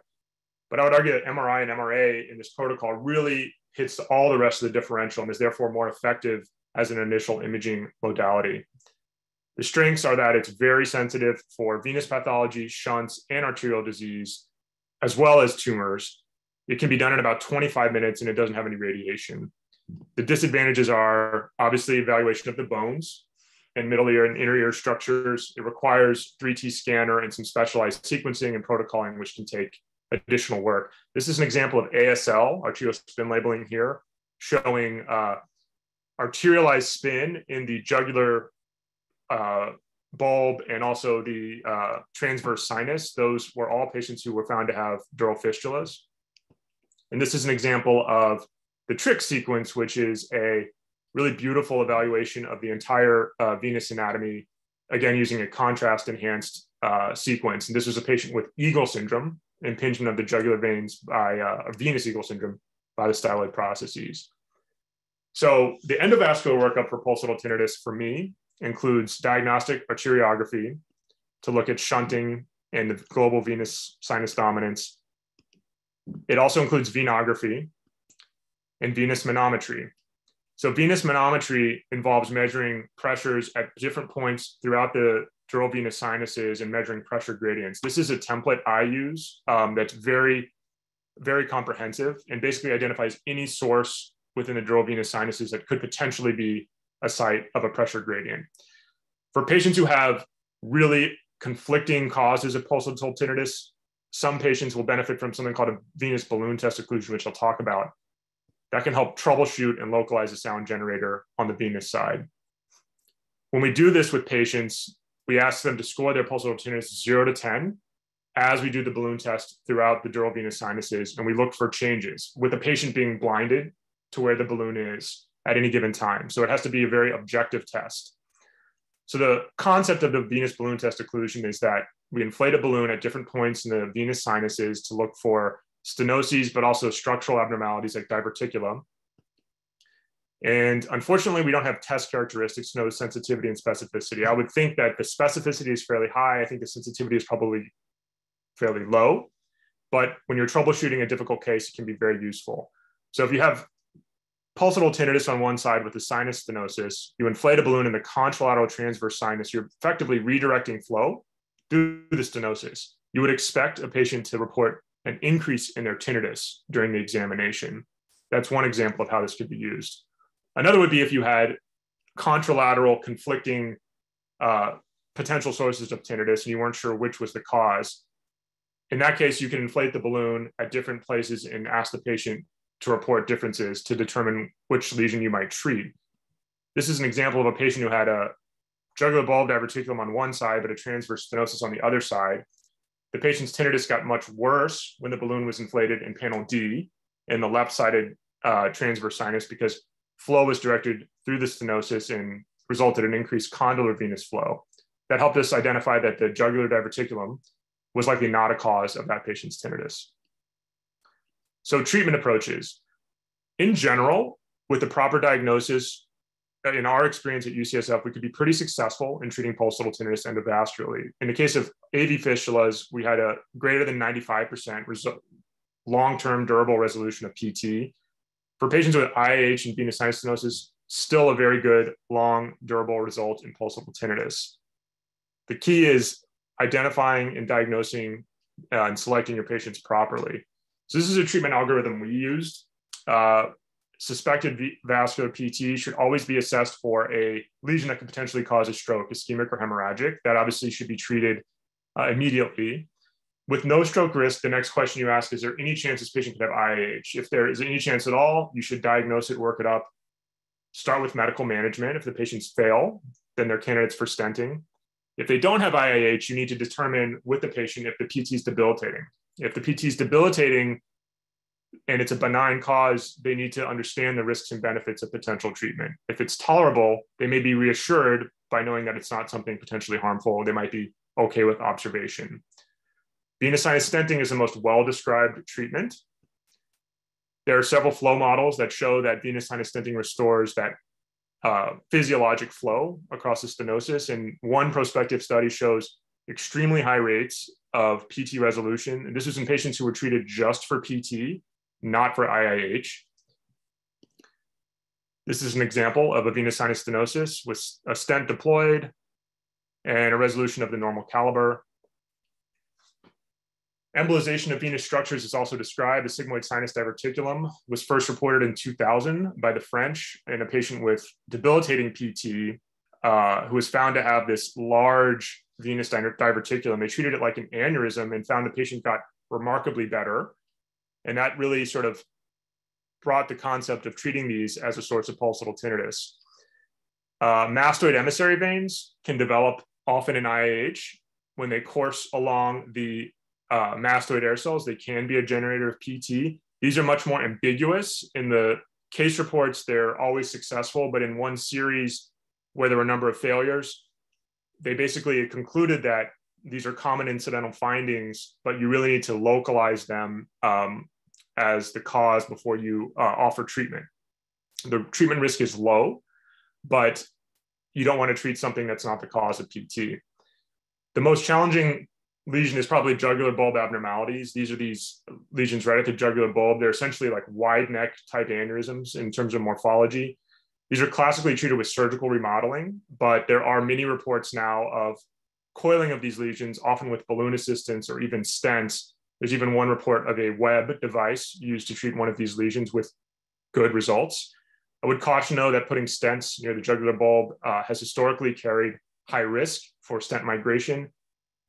But I would argue that MRI and MRA in this protocol really hits all the rest of the differential and is therefore more effective as an initial imaging modality. The strengths are that it's very sensitive for venous pathology, shunts, and arterial disease, as well as tumors. It can be done in about 25 minutes and it doesn't have any radiation. The disadvantages are obviously evaluation of the bones and middle ear and inner ear structures. It requires 3T scanner and some specialized sequencing and protocoling, which can take additional work. This is an example of ASL, arterial spin labeling here, showing uh, arterialized spin in the jugular uh, bulb and also the uh, transverse sinus. Those were all patients who were found to have dural fistulas. And this is an example of the trick sequence, which is a really beautiful evaluation of the entire uh, venous anatomy, again, using a contrast enhanced uh, sequence. And this was a patient with Eagle syndrome, impingement of the jugular veins by uh, venous Eagle syndrome by the styloid processes. So the endovascular workup for pulsatile tinnitus for me includes diagnostic arteriography to look at shunting and the global venous sinus dominance. It also includes venography and venous manometry. So venous manometry involves measuring pressures at different points throughout the dural venous sinuses and measuring pressure gradients. This is a template I use um, that's very, very comprehensive and basically identifies any source within the dural venous sinuses that could potentially be a site of a pressure gradient. For patients who have really conflicting causes of pulsatile tinnitus, some patients will benefit from something called a venous balloon test occlusion, which I'll talk about. That can help troubleshoot and localize a sound generator on the venous side. When we do this with patients, we ask them to score their pulsatile tinnitus zero to 10 as we do the balloon test throughout the dural venous sinuses, and we look for changes. With the patient being blinded, to where the balloon is at any given time. So it has to be a very objective test. So the concept of the venous balloon test occlusion is that we inflate a balloon at different points in the venous sinuses to look for stenoses, but also structural abnormalities like diverticulum. And unfortunately, we don't have test characteristics know sensitivity and specificity. I would think that the specificity is fairly high. I think the sensitivity is probably fairly low. But when you're troubleshooting a difficult case, it can be very useful. So if you have pulsatile tinnitus on one side with the sinus stenosis, you inflate a balloon in the contralateral transverse sinus, you're effectively redirecting flow through the stenosis. You would expect a patient to report an increase in their tinnitus during the examination. That's one example of how this could be used. Another would be if you had contralateral conflicting uh, potential sources of tinnitus and you weren't sure which was the cause. In that case, you can inflate the balloon at different places and ask the patient to report differences to determine which lesion you might treat. This is an example of a patient who had a jugular bulb diverticulum on one side, but a transverse stenosis on the other side. The patient's tinnitus got much worse when the balloon was inflated in panel D in the left-sided uh, transverse sinus because flow was directed through the stenosis and resulted in increased condylar venous flow. That helped us identify that the jugular diverticulum was likely not a cause of that patient's tinnitus. So treatment approaches. In general, with the proper diagnosis, uh, in our experience at UCSF, we could be pretty successful in treating pulsatile tinnitus endovascularly. In the case of AV fistulas, we had a greater than 95% result, long-term durable resolution of PT. For patients with IH and venous sinus stenosis, still a very good long durable result in pulsatile tinnitus. The key is identifying and diagnosing uh, and selecting your patients properly. So this is a treatment algorithm we used. Uh, suspected vascular PT should always be assessed for a lesion that could potentially cause a stroke, ischemic or hemorrhagic. That obviously should be treated uh, immediately. With no stroke risk, the next question you ask is there any chance this patient could have IIH? If there is any chance at all, you should diagnose it, work it up, start with medical management. If the patients fail, then they're candidates for stenting. If they don't have IIH, you need to determine with the patient if the PT is debilitating. If the PT is debilitating and it's a benign cause, they need to understand the risks and benefits of potential treatment. If it's tolerable, they may be reassured by knowing that it's not something potentially harmful. They might be okay with observation. Venous sinus stenting is the most well described treatment. There are several flow models that show that venous sinus stenting restores that uh, physiologic flow across the stenosis. And one prospective study shows extremely high rates of PT resolution. And this was in patients who were treated just for PT, not for IIH. This is an example of a venous sinus stenosis with a stent deployed and a resolution of the normal caliber. Embolization of venous structures is also described. The sigmoid sinus diverticulum was first reported in 2000 by the French in a patient with debilitating PT uh, who was found to have this large venous diverticulum. They treated it like an aneurysm and found the patient got remarkably better. And that really sort of brought the concept of treating these as a source of pulsatile tinnitus. Uh, mastoid emissary veins can develop often in IIH when they course along the uh, mastoid air cells. They can be a generator of PT. These are much more ambiguous. In the case reports, they're always successful, but in one series where there were a number of failures, they basically concluded that these are common incidental findings, but you really need to localize them um, as the cause before you uh, offer treatment. The treatment risk is low, but you don't want to treat something that's not the cause of PT. The most challenging lesion is probably jugular bulb abnormalities. These are these lesions right at the jugular bulb. They're essentially like wide neck type aneurysms in terms of morphology. These are classically treated with surgical remodeling, but there are many reports now of coiling of these lesions, often with balloon assistance or even stents. There's even one report of a web device used to treat one of these lesions with good results. I would caution though that putting stents near the jugular bulb uh, has historically carried high risk for stent migration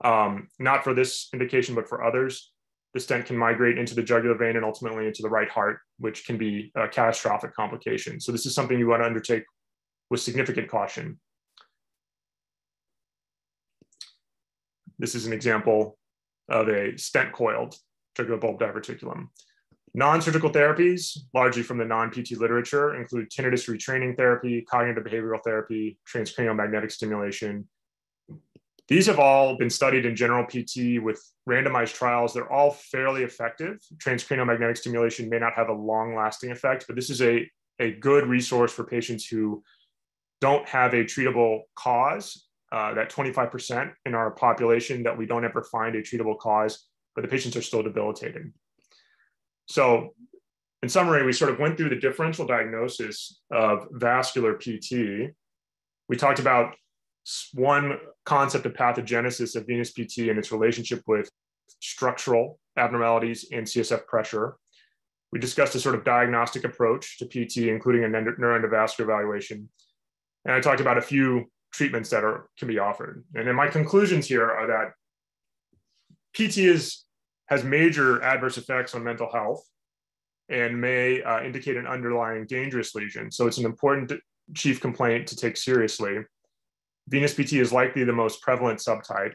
um, not for this indication, but for others. The stent can migrate into the jugular vein and ultimately into the right heart, which can be a catastrophic complication. So this is something you want to undertake with significant caution. This is an example of a stent coiled jugular bulb diverticulum. Non-surgical therapies, largely from the non-PT literature, include tinnitus retraining therapy, cognitive behavioral therapy, transcranial magnetic stimulation, these have all been studied in general PT with randomized trials. They're all fairly effective. Transcranial magnetic stimulation may not have a long lasting effect, but this is a, a good resource for patients who don't have a treatable cause. Uh, that 25% in our population that we don't ever find a treatable cause, but the patients are still debilitated. So, in summary, we sort of went through the differential diagnosis of vascular PT. We talked about one concept of pathogenesis of venous PT and its relationship with structural abnormalities and CSF pressure. We discussed a sort of diagnostic approach to PT, including a neuroendovascular evaluation. And I talked about a few treatments that are can be offered. And then my conclusions here are that PT is, has major adverse effects on mental health and may uh, indicate an underlying dangerous lesion. So it's an important chief complaint to take seriously. Venous PT is likely the most prevalent subtype.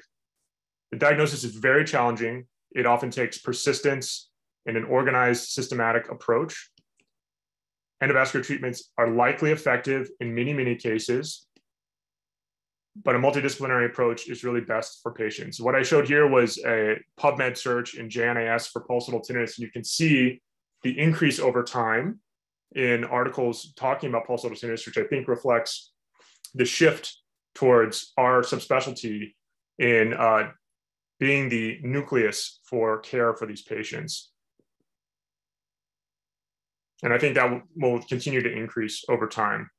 The diagnosis is very challenging. It often takes persistence and an organized, systematic approach. Endovascular treatments are likely effective in many, many cases, but a multidisciplinary approach is really best for patients. What I showed here was a PubMed search in JNIS for pulsatile tinnitus, and you can see the increase over time in articles talking about pulsatile tinnitus, which I think reflects the shift towards our subspecialty in uh, being the nucleus for care for these patients. And I think that will continue to increase over time.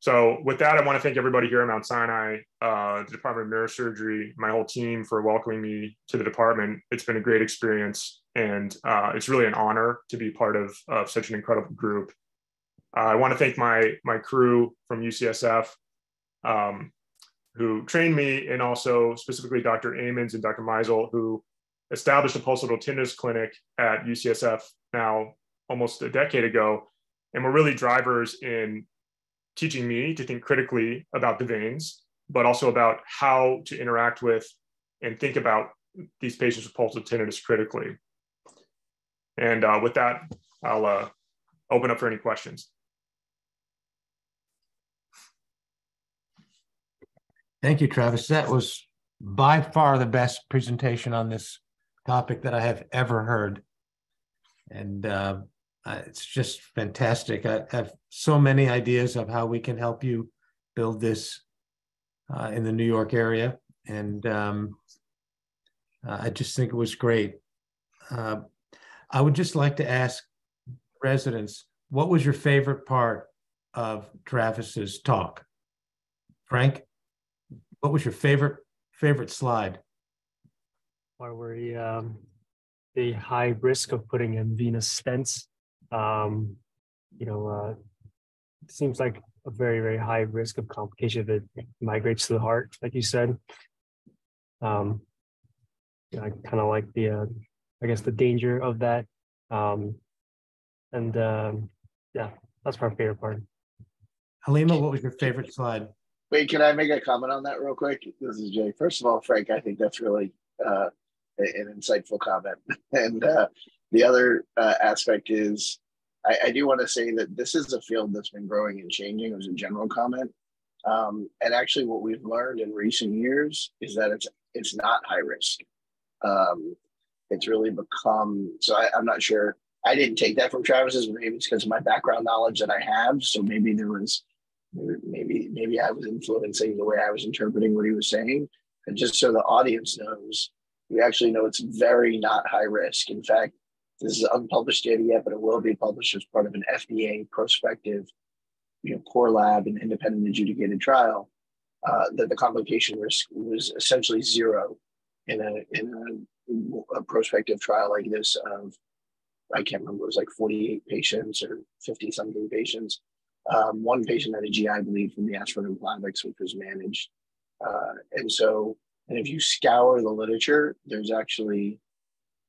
So with that, I want to thank everybody here at Mount Sinai, uh, the Department of Neurosurgery, my whole team for welcoming me to the department. It's been a great experience, and uh, it's really an honor to be part of, of such an incredible group. Uh, I want to thank my my crew from UCSF, um, who trained me, and also specifically Dr. Amans and Dr. Meisel, who established a pulsatile tinnitus clinic at UCSF now almost a decade ago, and were really drivers in teaching me to think critically about the veins, but also about how to interact with and think about these patients with pulsatile tinnitus critically. And uh, with that, I'll uh, open up for any questions. Thank you, Travis. That was by far the best presentation on this topic that I have ever heard. And uh, it's just fantastic. I have so many ideas of how we can help you build this uh, in the New York area. And um, uh, I just think it was great. Uh, I would just like to ask residents, what was your favorite part of Travis's talk? Frank? What was your favorite favorite slide? Why were um, the high risk of putting in venous stents. Um, you know, uh, seems like a very very high risk of complication if it migrates to the heart, like you said. Um, I kind of like the, uh, I guess the danger of that. Um, and um, yeah, that's my favorite part. Halima, what was your favorite slide? Wait, can I make a comment on that real quick? This is Jay. First of all, Frank, I think that's really uh, an insightful comment. [LAUGHS] And uh, the other uh, aspect is, I, I do want to say that this is a field that's been growing and changing. It was a general comment. Um, and actually, what we've learned in recent years is that it's it's not high risk. Um, it's really become so. I, I'm not sure. I didn't take that from Travis's, but maybe it's because of my background knowledge that I have. So maybe there was maybe maybe I was influencing the way I was interpreting what he was saying. And just so the audience knows, we actually know it's very not high risk. In fact, this is unpublished data yet, but it will be published as part of an FDA prospective, you know, core lab and independent adjudicated trial. Uh, that the complication risk was essentially zero in a in a, a prospective trial like this of I can't remember it was like 48 patients or 50 something patients um, one patient had a GI bleed from the aspirin and Plavix, which was managed. Uh, and so, and if you scour the literature, there's actually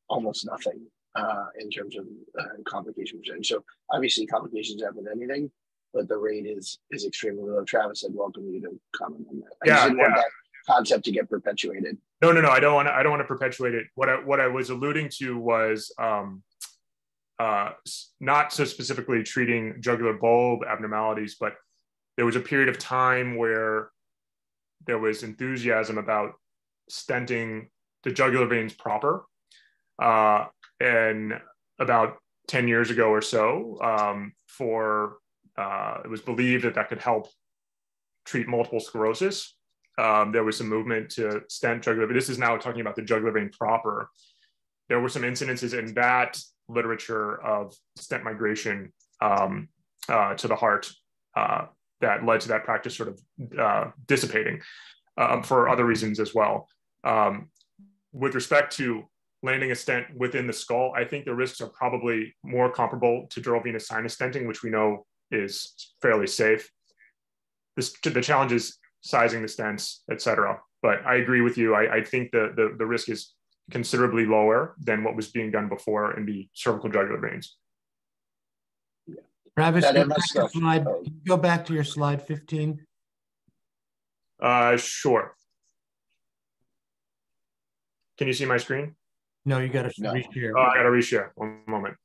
almost nothing uh, in terms of uh, complication percentage. So obviously complications happen with anything, but the rate is is extremely low. Travis, I'd welcome you to comment on that. I yeah, just didn't yeah. want that concept to get perpetuated. No, no, no. I don't want to. I don't want to perpetuate it. What I what I was alluding to was um, uh, not so specifically treating jugular bulb abnormalities, but there was a period of time where there was enthusiasm about stenting the jugular veins proper. Uh, and about 10 years ago or so, um, for uh, it was believed that that could help treat multiple sclerosis. Um, there was some movement to stent jugular. But this is now talking about the jugular vein proper. There were some incidences in that literature of stent migration um, uh, to the heart uh, that led to that practice sort of uh, dissipating um, for other reasons as well. Um, with respect to landing a stent within the skull, I think the risks are probably more comparable to dural venous sinus stenting, which we know is fairly safe. This, the challenge is sizing the stents, et cetera. But I agree with you. I, I think the, the, the risk is considerably lower than what was being done before in the cervical jugular veins. Travis, That go back, to slide, go back to your slide 15. Uh, sure. Can you see my screen? No, you got to No. reshare. Oh, I gotta reshare. One moment.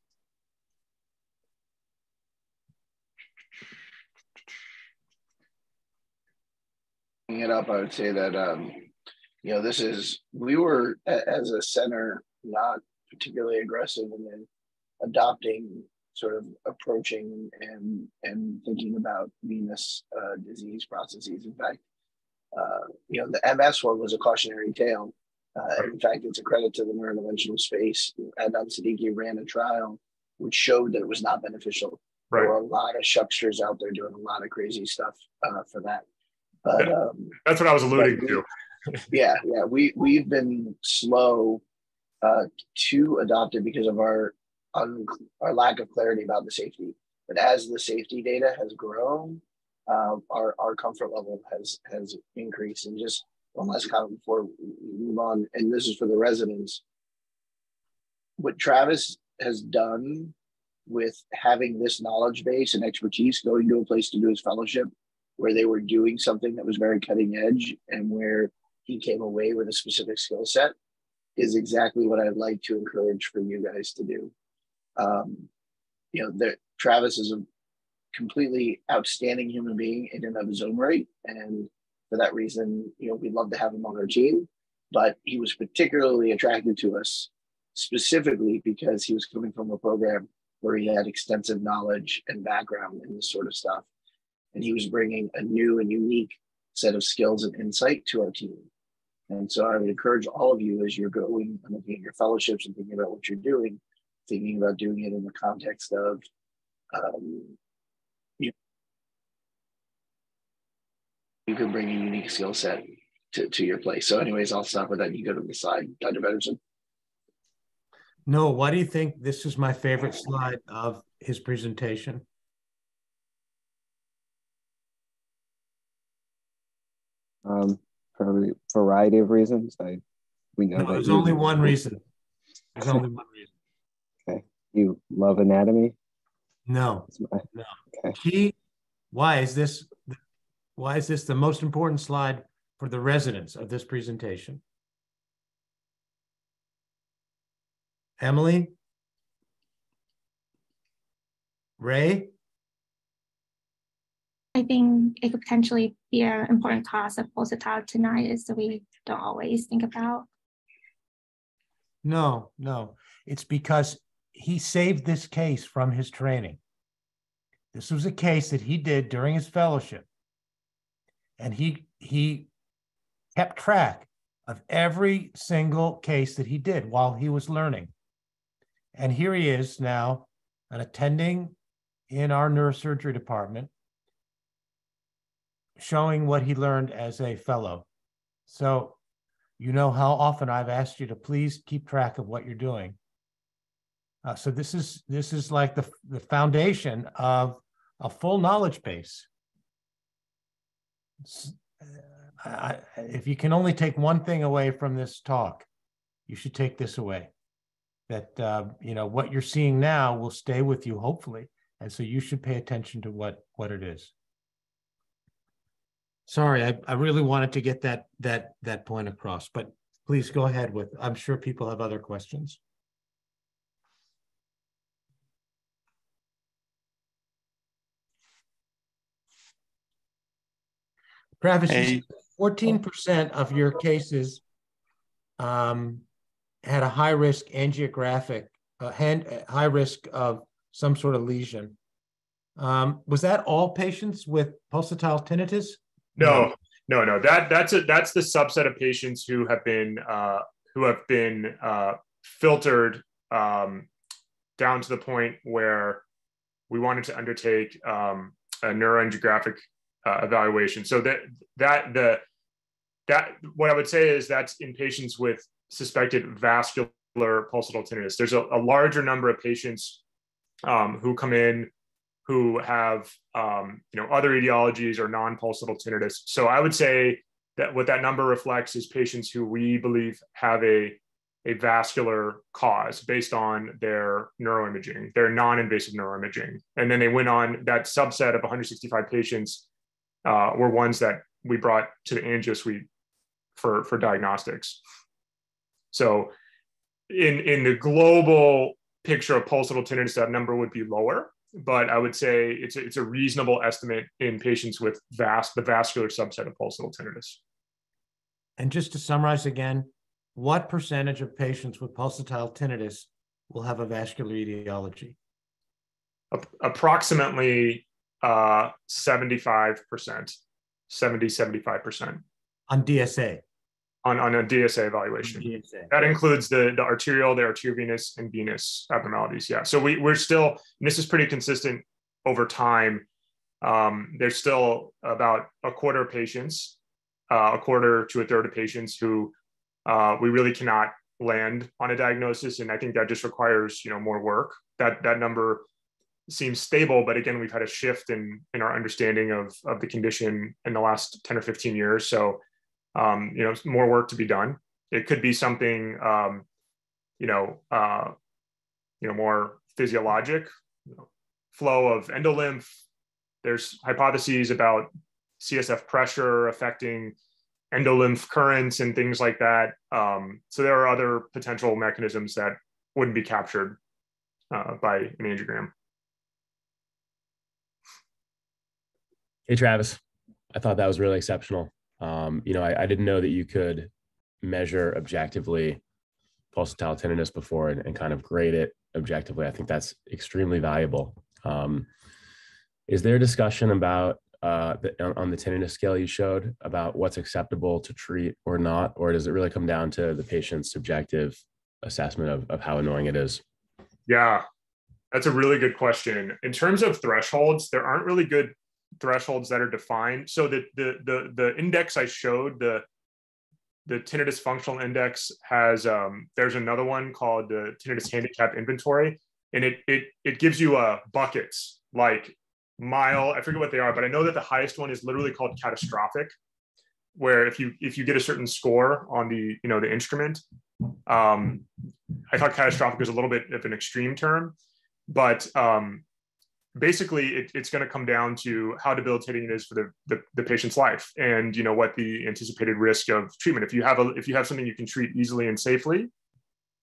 Bring it up, I would say that um, you know, this is we were as a center not particularly aggressive in then adopting sort of approaching and and thinking about venous uh, disease processes. In fact, uh, you know, the MS one was a cautionary tale. Uh, in fact, it's a credit to the neurointerventional space. Adnan Siddiqui ran a trial which showed that it was not beneficial. There were a lot of shucksters out there doing a lot of crazy stuff uh, for that. But um, That's what I was alluding to. Yeah, yeah, we we've been slow uh, to adopt it because of our un- our lack of clarity about the safety. But as the safety data has grown, uh, our our comfort level has has increased. And just one last comment before we move on, and this is for the residents. What Travis has done with having this knowledge base and expertise, going to a place to do his fellowship, where they were doing something that was very cutting edge and where he came away with a specific skill set is exactly what I'd like to encourage for you guys to do. Um, you know, that Travis is a completely outstanding human being in and of his own right. And for that reason, you know, we'd love to have him on our team. But he was particularly attracted to us specifically because he was coming from a program where he had extensive knowledge and background in this sort of stuff. And he was bringing a new and unique set of skills and insight to our team. And so I would encourage all of you as you're going and looking at your fellowships and thinking about what you're doing, thinking about doing it in the context of, um, you, you can bring a unique skill set to, to your place. So, anyways, I'll stop with that. You go to the side, Dr. Bederson. No, why do you think this is my favorite slide of his presentation? Um, for a variety of reasons. I we know No, that there's only one reason. There's only one reason. [LAUGHS] Okay, you love anatomy. No, my- no. Okay. Why is this, why is this the most important slide for the residents of this presentation? Emily? Ray? I think it could potentially be an important cause of pulsatile tinnitus that we don't always think about. No, no. It's because he saved this case from his training. This was a case that he did during his fellowship. And he he kept track of every single case that he did while he was learning. And here he is now, an attending in our neurosurgery department, showing what he learned as a fellow. So you know how often I've asked you to please keep track of what you're doing. Uh, so this is this is like the the foundation of a full knowledge base. Uh, I- if you can only take one thing away from this talk, you should take this away. That uh, you know what you're seeing now will stay with you, hopefully, and so you should pay attention to what what it is. Sorry, I, I really wanted to get that that that point across, but please go ahead with. I'm sure people have other questions. Travis, Hey. Fourteen percent of your cases um, had a high risk angiographic, uh, hand, uh, high risk of some sort of lesion. Um, was that all patients with pulsatile tinnitus? No, no, no. That that's a that's the subset of patients who have been uh, who have been uh, filtered um, down to the point where we wanted to undertake um, a neuroangiographic uh, evaluation. So that that the that what I would say is that's in patients with suspected vascular pulsatile tinnitus. There's a, a larger number of patients um, who come in who have um, you know other etiologies or non-pulsatile tinnitus. So I would say that what that number reflects is patients who we believe have a a vascular cause based on their neuroimaging, their non-invasive neuroimaging, and then they went on that subset of 165 patients uh, were ones that we brought to the angio suite for for diagnostics. So in in the global picture of pulsatile tinnitus, that number would be lower but I would say it's a, it's a reasonable estimate in patients with vast the vascular subset of pulsatile tinnitus. And just to summarize again, what percentage of patients with pulsatile tinnitus will have a vascular etiology? approximately uh, 75%, 70, 75%. On DSA? On, on a DSA evaluation. DSA. That includes the, the arterial, the arteriovenous, and venous abnormalities. Yeah. So we, we're still, this is pretty consistent over time. Um, there's still about a quarter of patients, uh, a quarter to a third of patients who uh, we really cannot land on a diagnosis. And I think that just requires, you know, more work. That, that number seems stable, but again, we've had a shift in, in our understanding of, of the condition in the last 10 or 15 years. So um, you know, more work to be done. It could be something, um, you know, uh, you know, more physiologic you know, flow of endolymph. There's hypotheses about CSF pressure affecting endolymph currents and things like that. Um, so there are other potential mechanisms that wouldn't be captured uh, by an angiogram. Hey, Travis, I thought that was really exceptional. Um, you know, I, I, didn't know that you could measure objectively pulsatile tinnitus before and, and, kind of grade it objectively. I think that's extremely valuable. Um, is there a discussion about uh, the, on the tinnitus scale you showed about what's acceptable to treat or not, or does it really come down to the patient's subjective assessment of, of how annoying it is? Yeah, that's a really good question. In terms of thresholds, there aren't really good thresholds that are defined. So the the the the index I showed the the tinnitus functional index has um, there's another one called the tinnitus handicap inventory, and it it it gives you uh, buckets like mile. I forget what they are, but I know that the highest one is literally called catastrophic, where if you if you get a certain score on the you know the instrument, um, I thought catastrophic was a little bit of an extreme term, but um, basically it, it's going to come down to how debilitating it is for the, the, the, patient's life and you know what the anticipated risk of treatment. If you have a if you have something you can treat easily and safely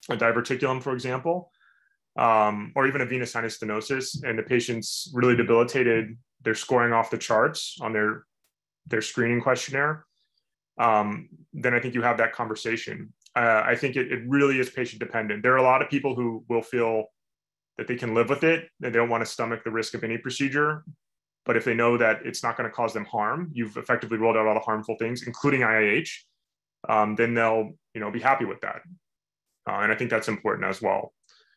a diverticulum for example um, or even a venous sinus stenosis and the patient's really debilitated they're scoring off the charts on their their screening questionnaire um, then i think you have that conversation. Uh, i think it, it really is patient dependent. There are a lot of people who will feel that they can live with it and they don't want to stomach the risk of any procedure. But if they know that it's not going to cause them harm, you've effectively rolled out all the harmful things, including IIH, um, then they'll you know be happy with that. Uh, and I think that's important as well.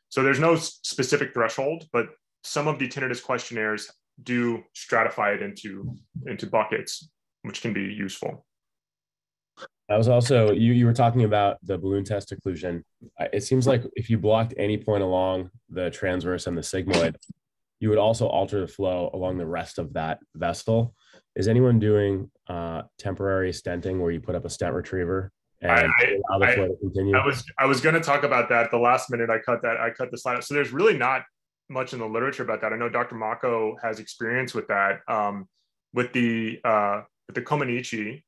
So there's no specific threshold, but some of the tinnitus questionnaires do stratify it into into buckets, which can be useful. That was also you. You were talking about the balloon test occlusion. It seems like if you blocked any point along the transverse and the sigmoid, you would also alter the flow along the rest of that vessel. Is anyone doing uh, temporary stenting where you put up a stent retriever and I, allow the flow I, to continue? I was I was going to talk about that. The last minute I cut that I cut the slide. So there's really not much in the literature about that. I know Dr. Mocco has experience with that. Um, with the uh, with the Comaneci,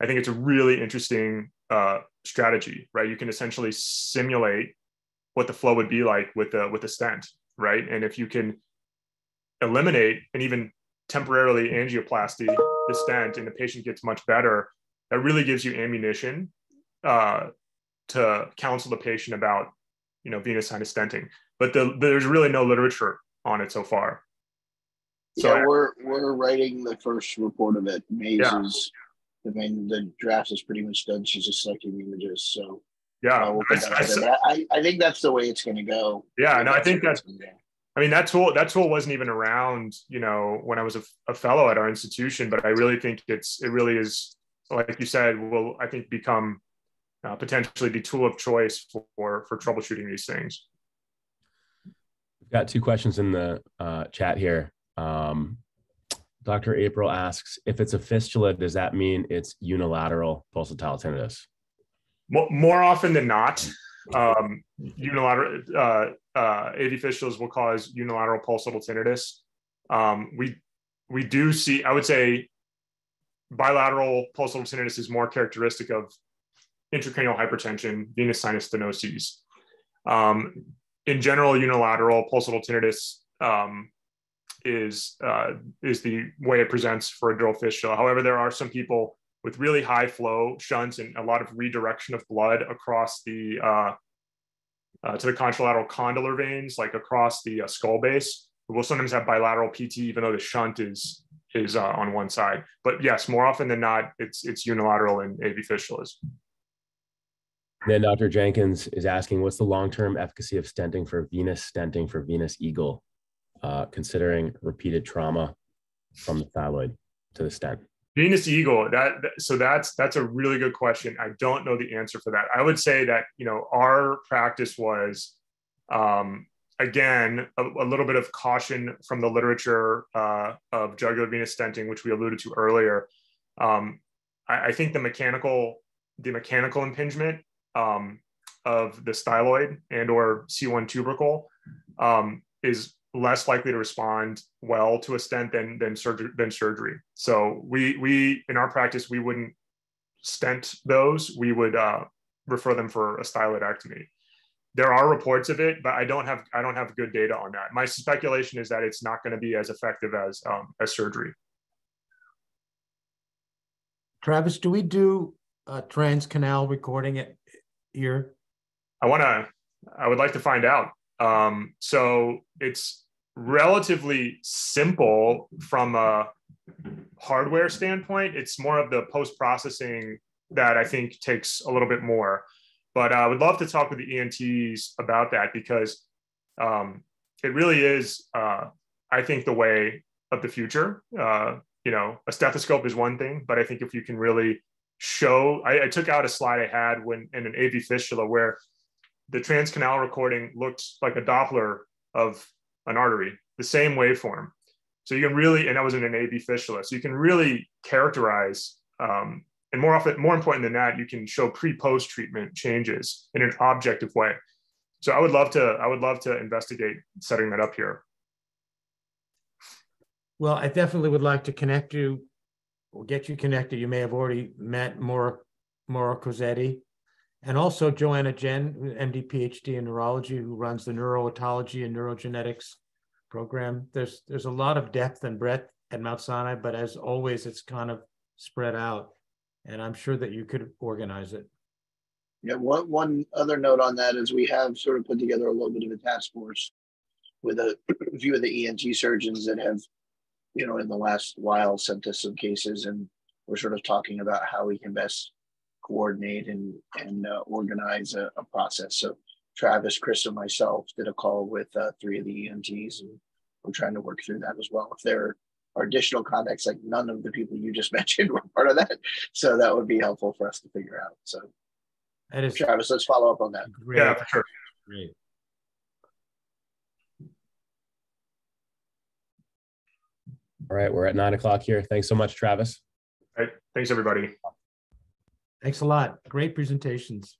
I think it's a really interesting uh, strategy, right? You can essentially simulate what the flow would be like with the with a stent, right? And if you can eliminate and even temporarily angioplasty the stent and the patient gets much better, that really gives you ammunition uh, to counsel the patient about, you know, venous sinus stenting. But the, there's really no literature on it so far. So yeah, we're we're writing the first report of it. Maze yeah. is, I mean, the draft is pretty much done. She's just selecting images. So yeah, uh, we'll I, I, I, I, think that's the way it's going to go. Yeah, no, I think that's. I mean, that tool that tool wasn't even around, you know, when I was a, a fellow at our institution. But I really think it's it really is, like you said, will I think become uh, potentially the tool of choice for for troubleshooting these things. We've got two questions in the uh, chat here. Um, Dr. April asks, if it's a fistula, does that mean it's unilateral pulsatile tinnitus? More often than not, um, unilateral uh, uh, fistulas will cause unilateral pulsatile tinnitus. Um, we we do see, I would say, bilateral pulsatile tinnitus is more characteristic of intracranial hypertension, venous sinus stenoses. Um, in general, unilateral pulsatile tinnitus um, is uh, is the way it presents for a dural fistula. However, there are some people with really high flow shunts and a lot of redirection of blood across the uh, uh, to the contralateral condylar veins, like across the uh, skull base. We'll sometimes have bilateral PT, even though the shunt is is uh, on one side. But yes, more often than not, it's it's unilateral in AV fistulas. Then Dr. Jenkins is asking, what's the long-term efficacy of stenting for venous stenting for venous eagle? Uh, considering repeated trauma from the thyroid to the stent? Venous eagle. That so that's that's a really good question. I don't know the answer for that. I would say that you know our practice was um, again a, a, little bit of caution from the literature uh, of jugular venous stenting, which we alluded to earlier. Um, I, I, think the mechanical the mechanical impingement um, of the styloid and or C1 tubercle um, is less likely to respond well to a stent than than surgery than surgery. So we we in our practice we wouldn't stent those. We would uh, refer them for a styloidectomy. There are reports of it, but I don't have I don't have good data on that. My speculation is that it's not going to be as effective as um, as surgery. Travis, do we do a transcanal recording it here? I want to. I would like to find out. Um, so it's relatively simple from a hardware standpoint. It's more of the post processing that I think takes a little bit more. But I would love to talk with the ENTs about that because um, it really is, uh, I think, the way of the future. Uh, you know, a stethoscope is one thing, but I think if you can really show, I, I took out a slide I had when in an AV fistula where the transcanal recording looked like a Doppler of an artery, the same waveform. So you can really, and that was in an AV fistula. So you can really characterize, um, and more often, more important than that, you can show pre-post treatment changes in an objective way. So I would love to, I would love to investigate setting that up here. Well, I definitely would like to connect you or get you connected. You may have already met Maura, Maura Cosetti and also Joanna Jen, MD PhD in neurology, who runs the neurootology and neurogenetics program. There's there's a lot of depth and breadth at Mount Sinai, but as always, it's kind of spread out, and I'm sure that you could organize it. Yeah. One one other note on that is we have sort of put together a little bit of a task force with a [CLEARS THROAT] few of the ENT surgeons that have, you know, in the last while sent us some cases, and we're sort of talking about how we can best coordinate and and uh, organize a, a, process. So Travis, Chris, and myself did a call with uh, three of the ENTs, and we're trying to work through that as well. If there are additional contacts, like none of the people you just [LAUGHS] mentioned were part of that, so that would be helpful for us to figure out. So, that is Travis, let's follow up on that. Great. Yeah, for sure. Great. All right, we're at nine o'clock here. Thanks so much, Travis. All right. Thanks, everybody. Thanks a lot. Great presentations.